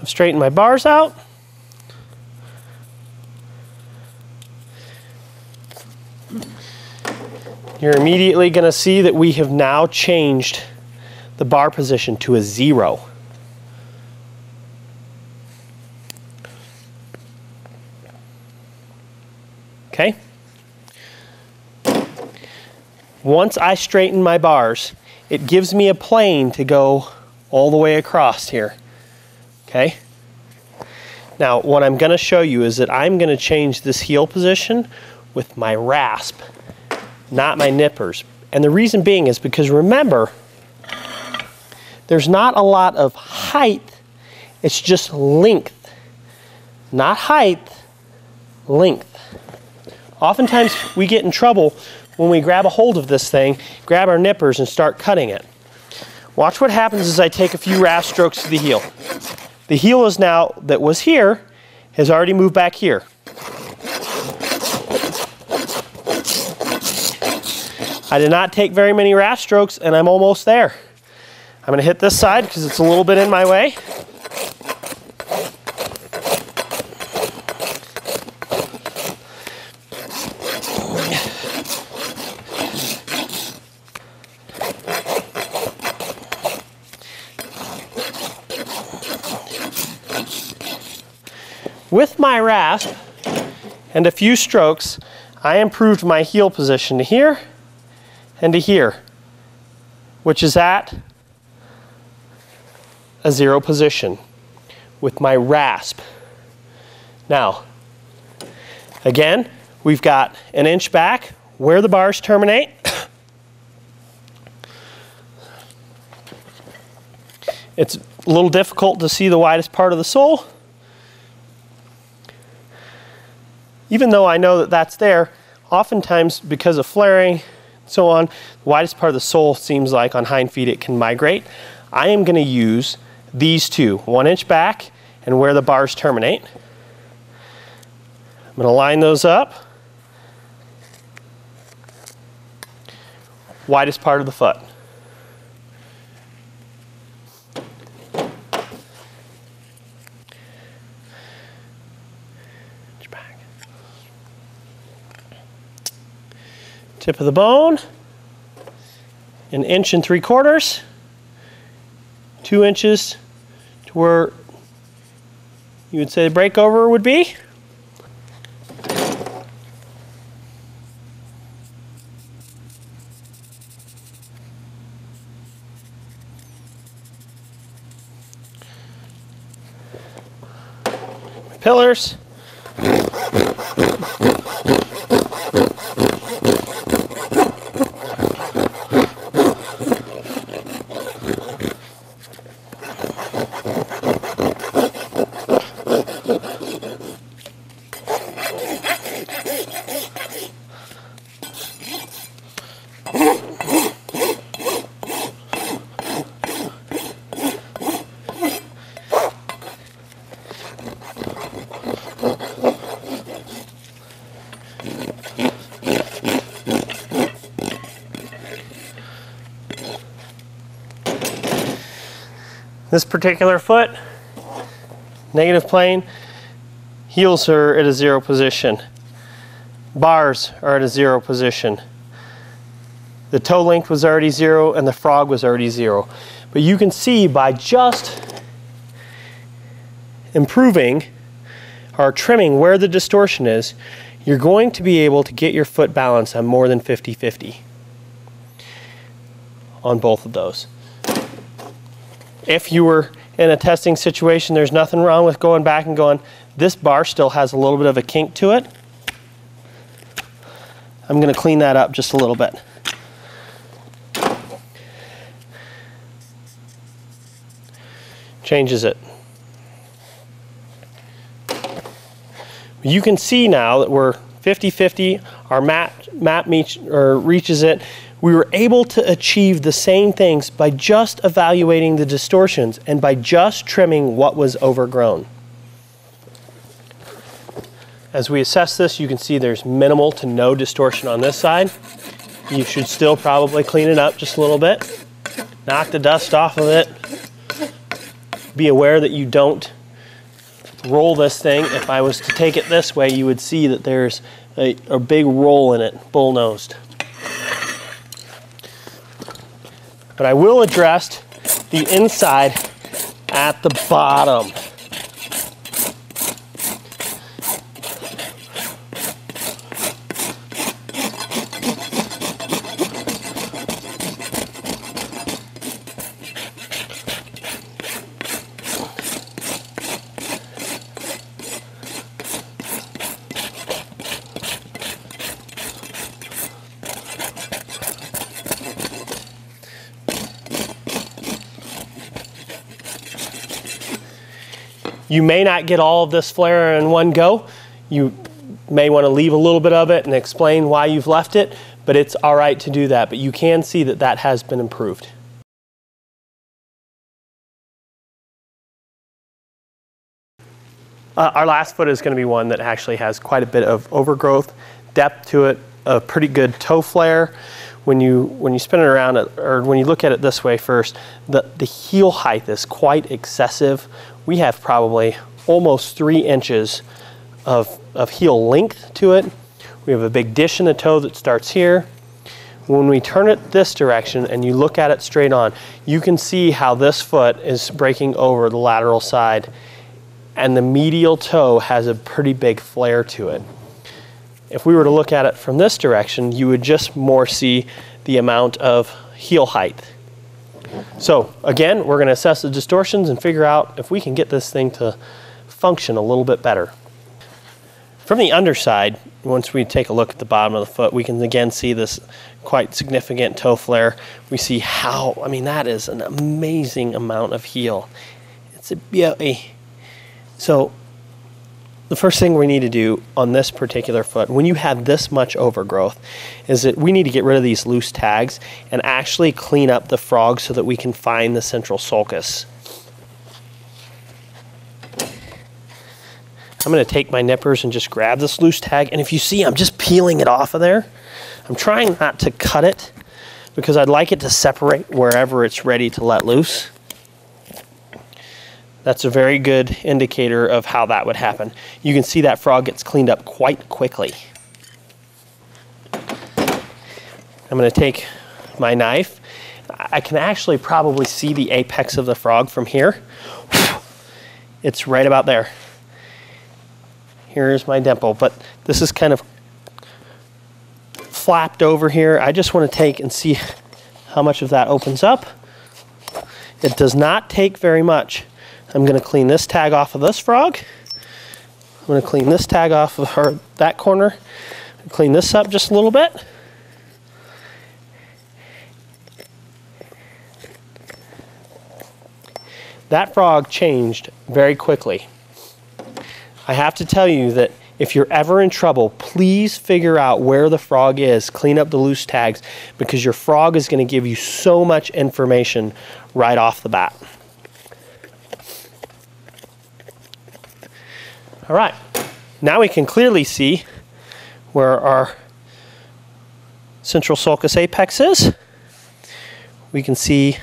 I've straightened my bars out. You're immediately going to see that we have now changed the bar position to a zero. Okay? Once I straighten my bars, it gives me a plane to go all the way across here. Okay? Now, what I'm going to show you is that I'm going to change this heel position with my rasp not my nippers. And the reason being is because remember, there's not a lot of height, it's just length. Not height, length. Oftentimes we get in trouble when we grab a hold of this thing, grab our nippers and start cutting it. Watch what happens as I take a few rasp strokes to the heel. The heel is now, that was here, has already moved back here. I did not take very many rasp strokes and I'm almost there. I'm going to hit this side because it's a little bit in my way. With my rasp and a few strokes, I improved my heel position to here and to here, which is at a zero position with my rasp. Now, again, we've got an inch back where the bars terminate. It's a little difficult to see the widest part of the sole. even though I know that that's there, oftentimes because of flaring, so on, the widest part of the sole seems like on hind feet it can migrate. I am gonna use these two, one inch back and where the bars terminate. I'm gonna line those up. Widest part of the foot. Tip of the bone, an inch and three quarters, two inches to where you would say the breakover would be. Pillars. This particular foot, negative plane, heels are at a zero position. Bars are at a zero position. The toe length was already zero and the frog was already zero. But you can see by just improving or trimming where the distortion is, you're going to be able to get your foot balance on more than 50-50 on both of those if you were in a testing situation, there's nothing wrong with going back and going, this bar still has a little bit of a kink to it. I'm going to clean that up just a little bit. Changes it. You can see now that we're 50-50, our map, map meets, or reaches it, we were able to achieve the same things by just evaluating the distortions and by just trimming what was overgrown. As we assess this, you can see there's minimal to no distortion on this side. You should still probably clean it up just a little bit. Knock the dust off of it. Be aware that you don't roll this thing. If I was to take it this way, you would see that there's a, a big roll in it, bull-nosed. But I will address the inside at the bottom. You may not get all of this flare in one go. You may want to leave a little bit of it and explain why you've left it, but it's all right to do that. But you can see that that has been improved. Uh, our last foot is going to be one that actually has quite a bit of overgrowth, depth to it, a pretty good toe flare. When you when you spin it around, or when you look at it this way first, the, the heel height is quite excessive we have probably almost three inches of, of heel length to it. We have a big dish in the toe that starts here. When we turn it this direction and you look at it straight on, you can see how this foot is breaking over the lateral side and the medial toe has a pretty big flare to it. If we were to look at it from this direction, you would just more see the amount of heel height. So again, we're going to assess the distortions and figure out if we can get this thing to function a little bit better. From the underside, once we take a look at the bottom of the foot, we can again see this quite significant toe flare. We see how, I mean, that is an amazing amount of heel. It's a beauty. So the first thing we need to do on this particular foot, when you have this much overgrowth, is that we need to get rid of these loose tags and actually clean up the frog so that we can find the central sulcus. I'm going to take my nippers and just grab this loose tag. And if you see, I'm just peeling it off of there. I'm trying not to cut it because I'd like it to separate wherever it's ready to let loose. That's a very good indicator of how that would happen. You can see that frog gets cleaned up quite quickly. I'm going to take my knife. I can actually probably see the apex of the frog from here. It's right about there. Here's my dimple, but this is kind of flapped over here. I just want to take and see how much of that opens up. It does not take very much. I'm going to clean this tag off of this frog. I'm going to clean this tag off of her that corner. Clean this up just a little bit. That frog changed very quickly. I have to tell you that if you're ever in trouble, please figure out where the frog is. Clean up the loose tags because your frog is going to give you so much information right off the bat. All right, now we can clearly see where our central sulcus apex is. We can see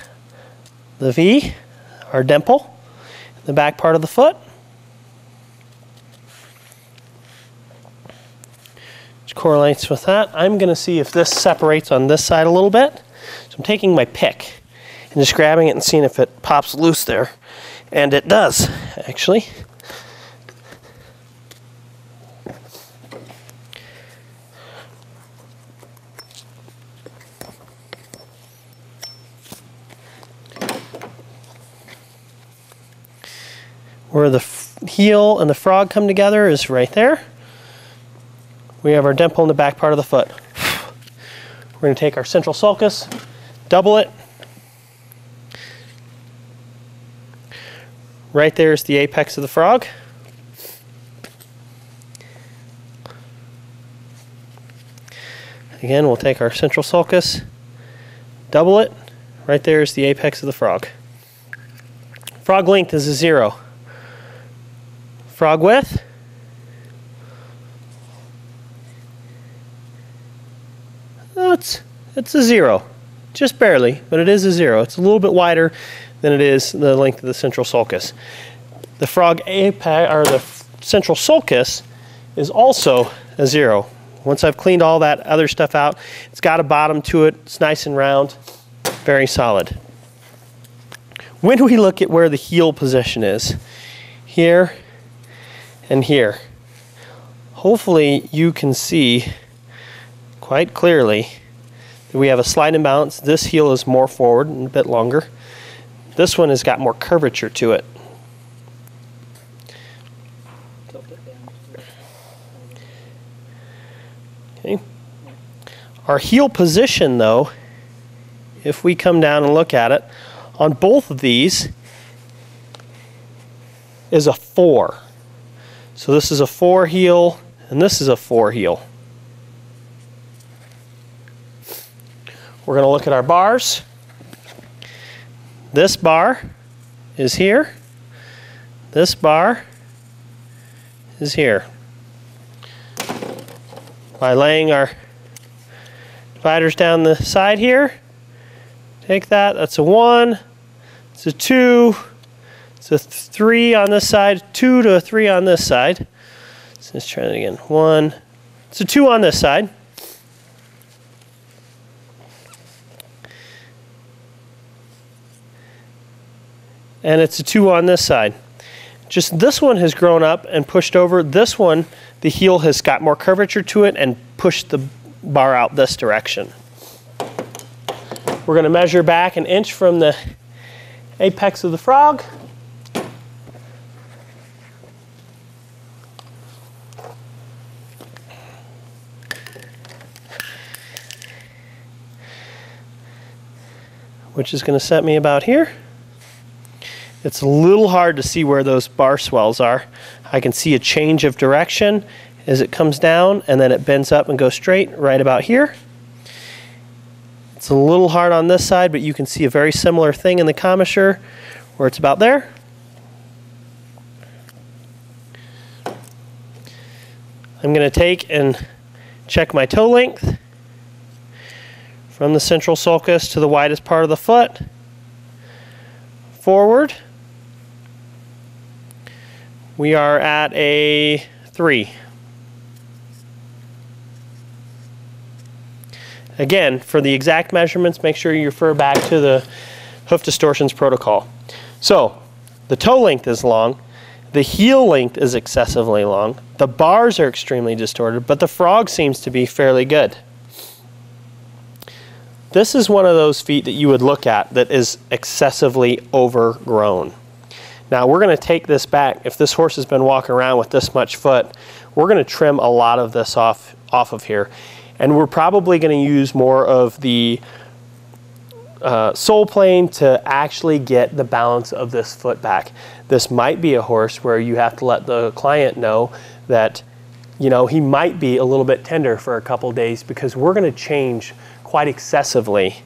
the V, our dimple, the back part of the foot. Which correlates with that. I'm going to see if this separates on this side a little bit. So I'm taking my pick and just grabbing it and seeing if it pops loose there. And it does, actually. Where the heel and the frog come together is right there. We have our dimple in the back part of the foot. We're going to take our central sulcus, double it. Right there is the apex of the frog. Again, we'll take our central sulcus, double it. Right there is the apex of the frog. Frog length is a zero. Frog width. Oh, it's, it's a zero. Just barely, but it is a zero. It's a little bit wider than it is the length of the central sulcus. The frog apex, or the central sulcus is also a zero. Once I've cleaned all that other stuff out, it's got a bottom to it. It's nice and round, very solid. When we look at where the heel position is, here and here. Hopefully you can see quite clearly that we have a slight imbalance. This heel is more forward and a bit longer. This one has got more curvature to it. Okay. Our heel position though, if we come down and look at it, on both of these is a 4. So this is a four heel, and this is a four heel. We're going to look at our bars. This bar is here. This bar is here. By laying our dividers down the side here, take that, that's a one, it's a two, so three on this side, two to a three on this side. So let's try it again. One, so two on this side. And it's a two on this side. Just this one has grown up and pushed over. This one, the heel has got more curvature to it and pushed the bar out this direction. We're going to measure back an inch from the apex of the frog. Which is going to set me about here. It's a little hard to see where those bar swells are. I can see a change of direction as it comes down and then it bends up and goes straight right about here. It's a little hard on this side, but you can see a very similar thing in the commissure where it's about there. I'm going to take and check my toe length from the central sulcus to the widest part of the foot. Forward. We are at a 3. Again, for the exact measurements, make sure you refer back to the hoof distortions protocol. So, the toe length is long, the heel length is excessively long, the bars are extremely distorted, but the frog seems to be fairly good. This is one of those feet that you would look at that is excessively overgrown. Now we're going to take this back. If this horse has been walking around with this much foot, we're going to trim a lot of this off, off of here. And we're probably going to use more of the uh, sole plane to actually get the balance of this foot back. This might be a horse where you have to let the client know that you know he might be a little bit tender for a couple days because we're going to change quite excessively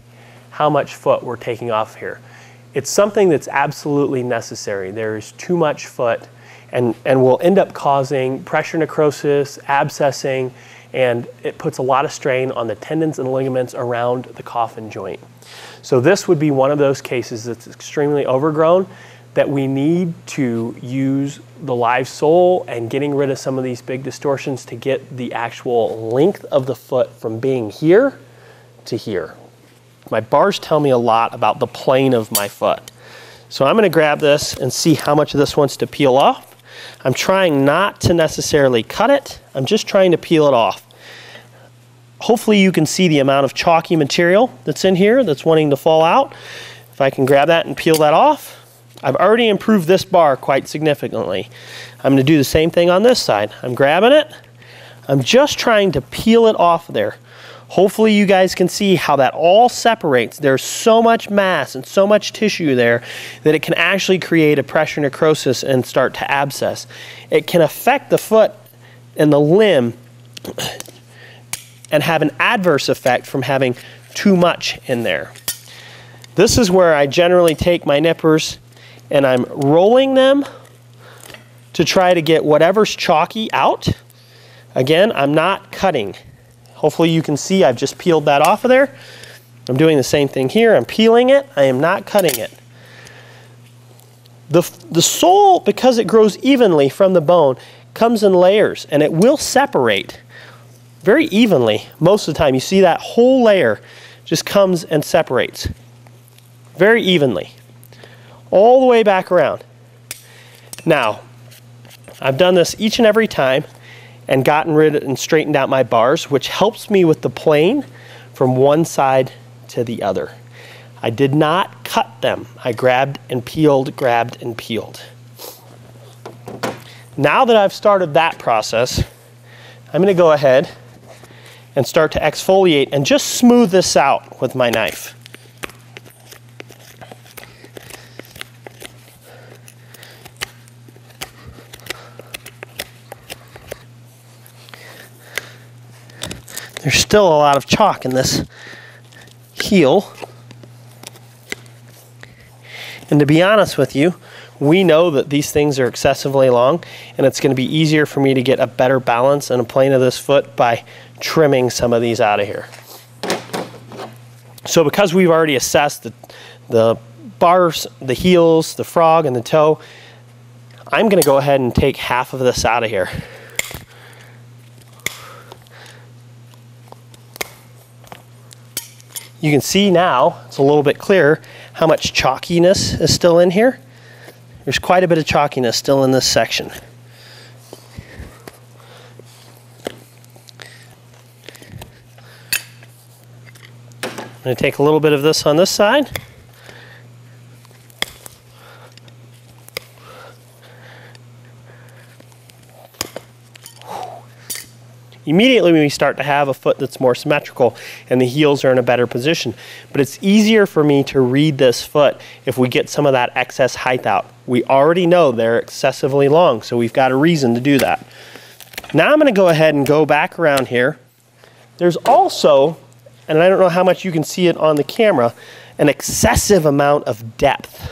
how much foot we're taking off here. It's something that's absolutely necessary. There's too much foot and, and will end up causing pressure necrosis, abscessing, and it puts a lot of strain on the tendons and ligaments around the coffin joint. So this would be one of those cases that's extremely overgrown that we need to use the live sole and getting rid of some of these big distortions to get the actual length of the foot from being here to here. My bars tell me a lot about the plane of my foot. So I'm going to grab this and see how much of this wants to peel off. I'm trying not to necessarily cut it. I'm just trying to peel it off. Hopefully you can see the amount of chalky material that's in here that's wanting to fall out. If I can grab that and peel that off, I've already improved this bar quite significantly. I'm going to do the same thing on this side. I'm grabbing it. I'm just trying to peel it off there. Hopefully you guys can see how that all separates. There's so much mass and so much tissue there that it can actually create a pressure necrosis and start to abscess. It can affect the foot and the limb and have an adverse effect from having too much in there. This is where I generally take my nippers and I'm rolling them to try to get whatever's chalky out. Again, I'm not cutting. Hopefully you can see I've just peeled that off of there. I'm doing the same thing here. I'm peeling it. I am not cutting it. The, the sole, because it grows evenly from the bone, comes in layers and it will separate very evenly most of the time. You see that whole layer just comes and separates very evenly all the way back around. Now, I've done this each and every time and gotten rid and straightened out my bars, which helps me with the plane from one side to the other. I did not cut them. I grabbed and peeled, grabbed and peeled. Now that I've started that process, I'm going to go ahead and start to exfoliate and just smooth this out with my knife. There's still a lot of chalk in this heel. And to be honest with you, we know that these things are excessively long and it's going to be easier for me to get a better balance and a plane of this foot by trimming some of these out of here. So because we've already assessed the, the bars, the heels, the frog, and the toe, I'm going to go ahead and take half of this out of here. You can see now, it's a little bit clearer, how much chalkiness is still in here. There's quite a bit of chalkiness still in this section. I'm going to take a little bit of this on this side. Immediately we start to have a foot that's more symmetrical and the heels are in a better position. But it's easier for me to read this foot if we get some of that excess height out. We already know they're excessively long, so we've got a reason to do that. Now I'm gonna go ahead and go back around here. There's also, and I don't know how much you can see it on the camera, an excessive amount of depth,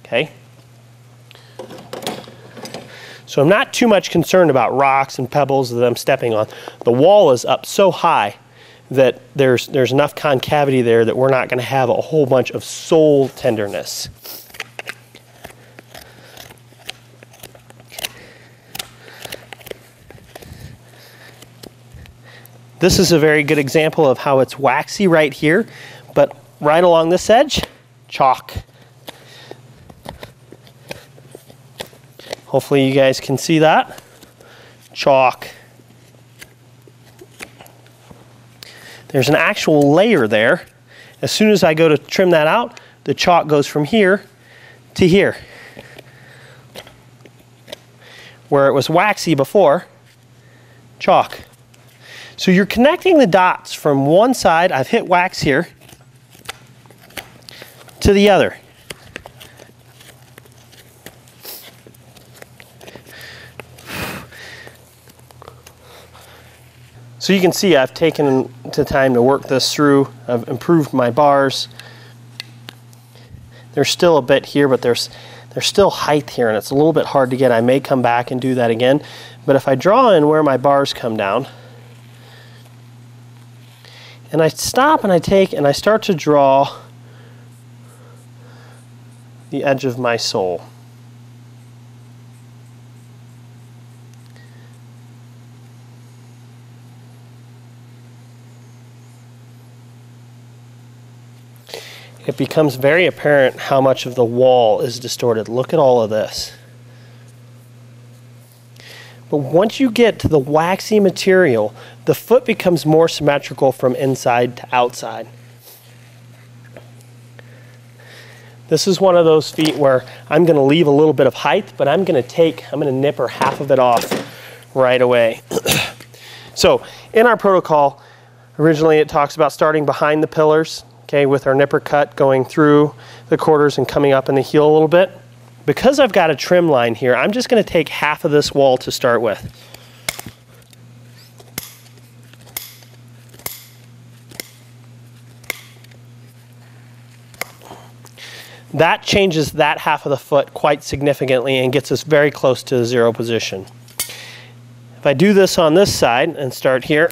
okay? So I'm not too much concerned about rocks and pebbles that I'm stepping on. The wall is up so high that there's, there's enough concavity there that we're not going to have a whole bunch of sole tenderness. This is a very good example of how it's waxy right here, but right along this edge, chalk. Hopefully you guys can see that. Chalk. There's an actual layer there. As soon as I go to trim that out, the chalk goes from here to here. Where it was waxy before, chalk. So you're connecting the dots from one side, I've hit wax here, to the other. So you can see I've taken the time to work this through. I've improved my bars. There's still a bit here, but there's there's still height here and it's a little bit hard to get. I may come back and do that again. But if I draw in where my bars come down, and I stop and I take and I start to draw the edge of my sole. It becomes very apparent how much of the wall is distorted. Look at all of this. But once you get to the waxy material, the foot becomes more symmetrical from inside to outside. This is one of those feet where I'm going to leave a little bit of height, but I'm going to take, I'm going to nipper half of it off right away. so in our protocol, originally it talks about starting behind the pillars, okay, with our nipper cut going through the quarters and coming up in the heel a little bit. Because I've got a trim line here, I'm just going to take half of this wall to start with. That changes that half of the foot quite significantly and gets us very close to the zero position. If I do this on this side and start here,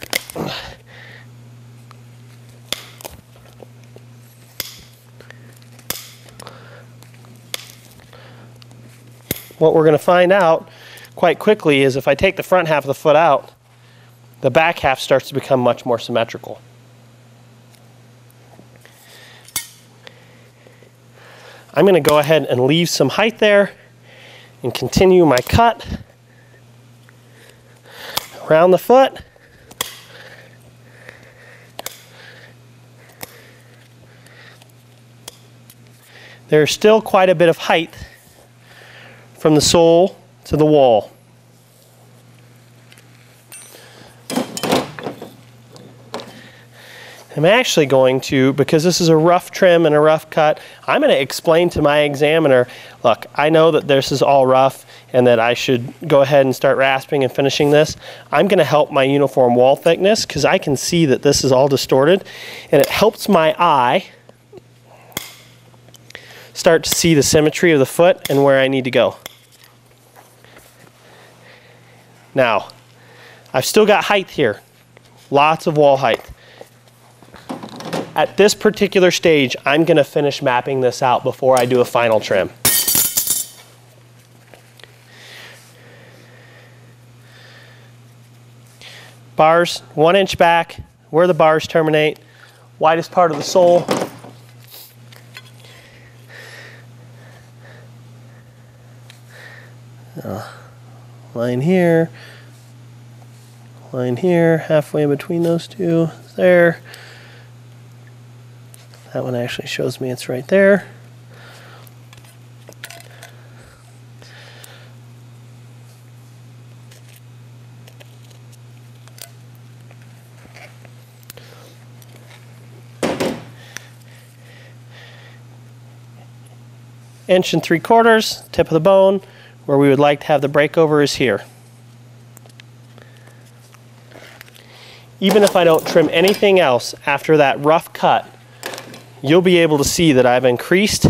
what we're going to find out quite quickly is if I take the front half of the foot out, the back half starts to become much more symmetrical. I'm going to go ahead and leave some height there and continue my cut around the foot. There's still quite a bit of height from the sole to the wall. I'm actually going to, because this is a rough trim and a rough cut, I'm going to explain to my examiner, look, I know that this is all rough and that I should go ahead and start rasping and finishing this. I'm going to help my uniform wall thickness because I can see that this is all distorted and it helps my eye start to see the symmetry of the foot and where I need to go. Now, I've still got height here, lots of wall height. At this particular stage, I'm going to finish mapping this out before I do a final trim. Bars, one inch back, where the bars terminate, widest part of the sole. Uh, line here, line here, halfway between those two, there. That one actually shows me it's right there. inch and three quarters, tip of the bone, where we would like to have the breakover is here. Even if I don't trim anything else after that rough cut, you'll be able to see that I've increased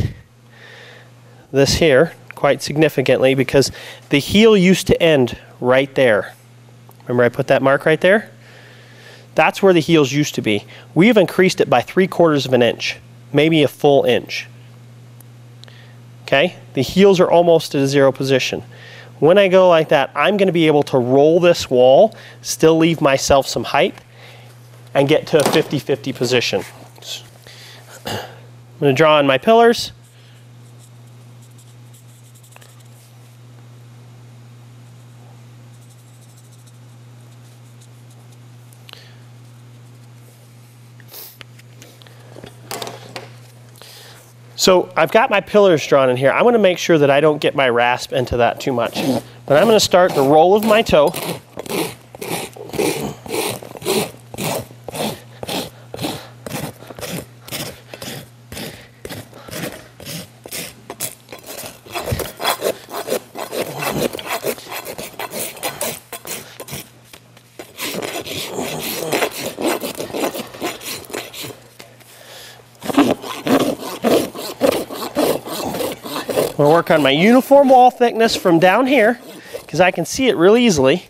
this here quite significantly because the heel used to end right there. Remember I put that mark right there? That's where the heels used to be. We have increased it by three quarters of an inch, maybe a full inch. Okay, the heels are almost at a zero position. When I go like that, I'm going to be able to roll this wall, still leave myself some height, and get to a 50-50 position. I'm going to draw in my pillars. So I've got my pillars drawn in here. I want to make sure that I don't get my rasp into that too much. But I'm going to start the roll of my toe. On my uniform wall thickness from down here because I can see it real easily.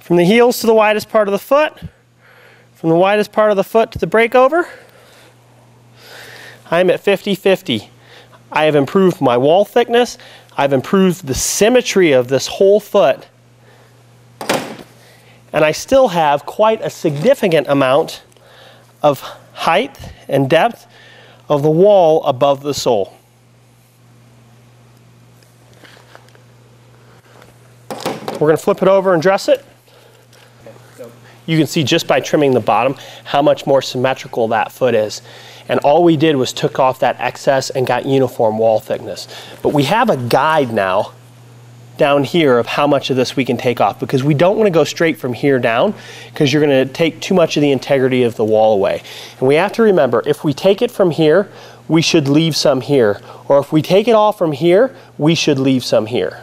From the heels to the widest part of the foot, from the widest part of the foot to the breakover. I'm at 50-50. I have improved my wall thickness. I've improved the symmetry of this whole foot. And I still have quite a significant amount of height and depth of the wall above the sole. We're going to flip it over and dress it. You can see just by trimming the bottom how much more symmetrical that foot is. And all we did was took off that excess and got uniform wall thickness. But we have a guide now down here of how much of this we can take off because we don't want to go straight from here down because you're going to take too much of the integrity of the wall away. And we have to remember if we take it from here, we should leave some here. Or if we take it all from here, we should leave some here.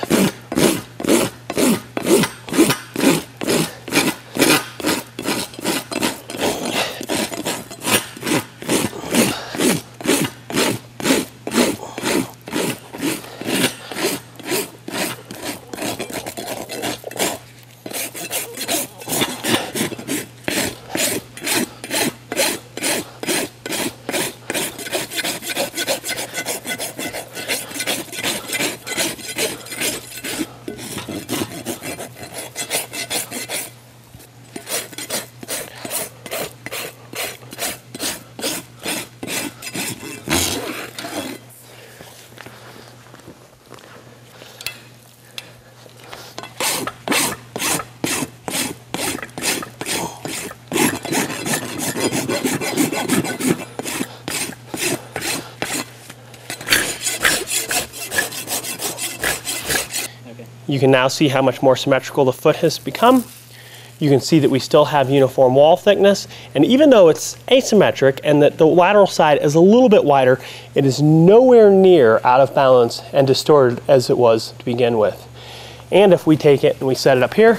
You can now see how much more symmetrical the foot has become. You can see that we still have uniform wall thickness. And even though it's asymmetric and that the lateral side is a little bit wider, it is nowhere near out of balance and distorted as it was to begin with. And if we take it and we set it up here,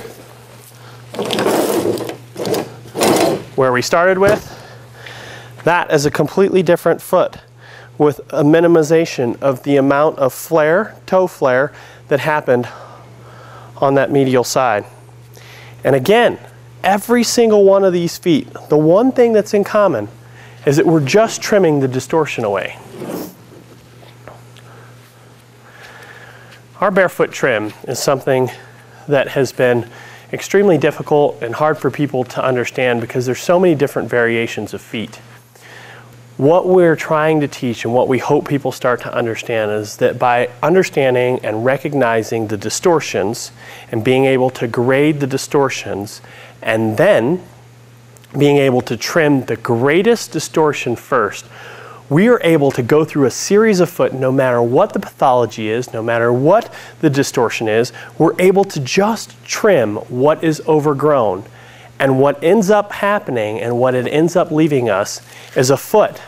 where we started with, that is a completely different foot with a minimization of the amount of flare, toe flare, that happened on that medial side. And again, every single one of these feet, the one thing that's in common is that we're just trimming the distortion away. Our barefoot trim is something that has been extremely difficult and hard for people to understand because there's so many different variations of feet. What we're trying to teach and what we hope people start to understand is that by understanding and recognizing the distortions and being able to grade the distortions and then being able to trim the greatest distortion first, we are able to go through a series of foot no matter what the pathology is, no matter what the distortion is, we're able to just trim what is overgrown. And what ends up happening and what it ends up leaving us is a foot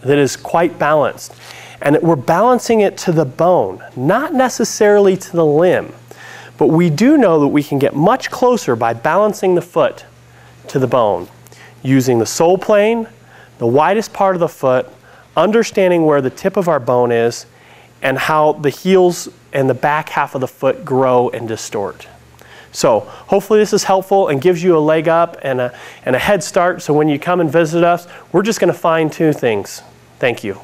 that is quite balanced. And we're balancing it to the bone, not necessarily to the limb. But we do know that we can get much closer by balancing the foot to the bone using the sole plane, the widest part of the foot, understanding where the tip of our bone is, and how the heels and the back half of the foot grow and distort. So hopefully this is helpful and gives you a leg up and a, and a head start so when you come and visit us, we're just going to fine tune things. Thank you.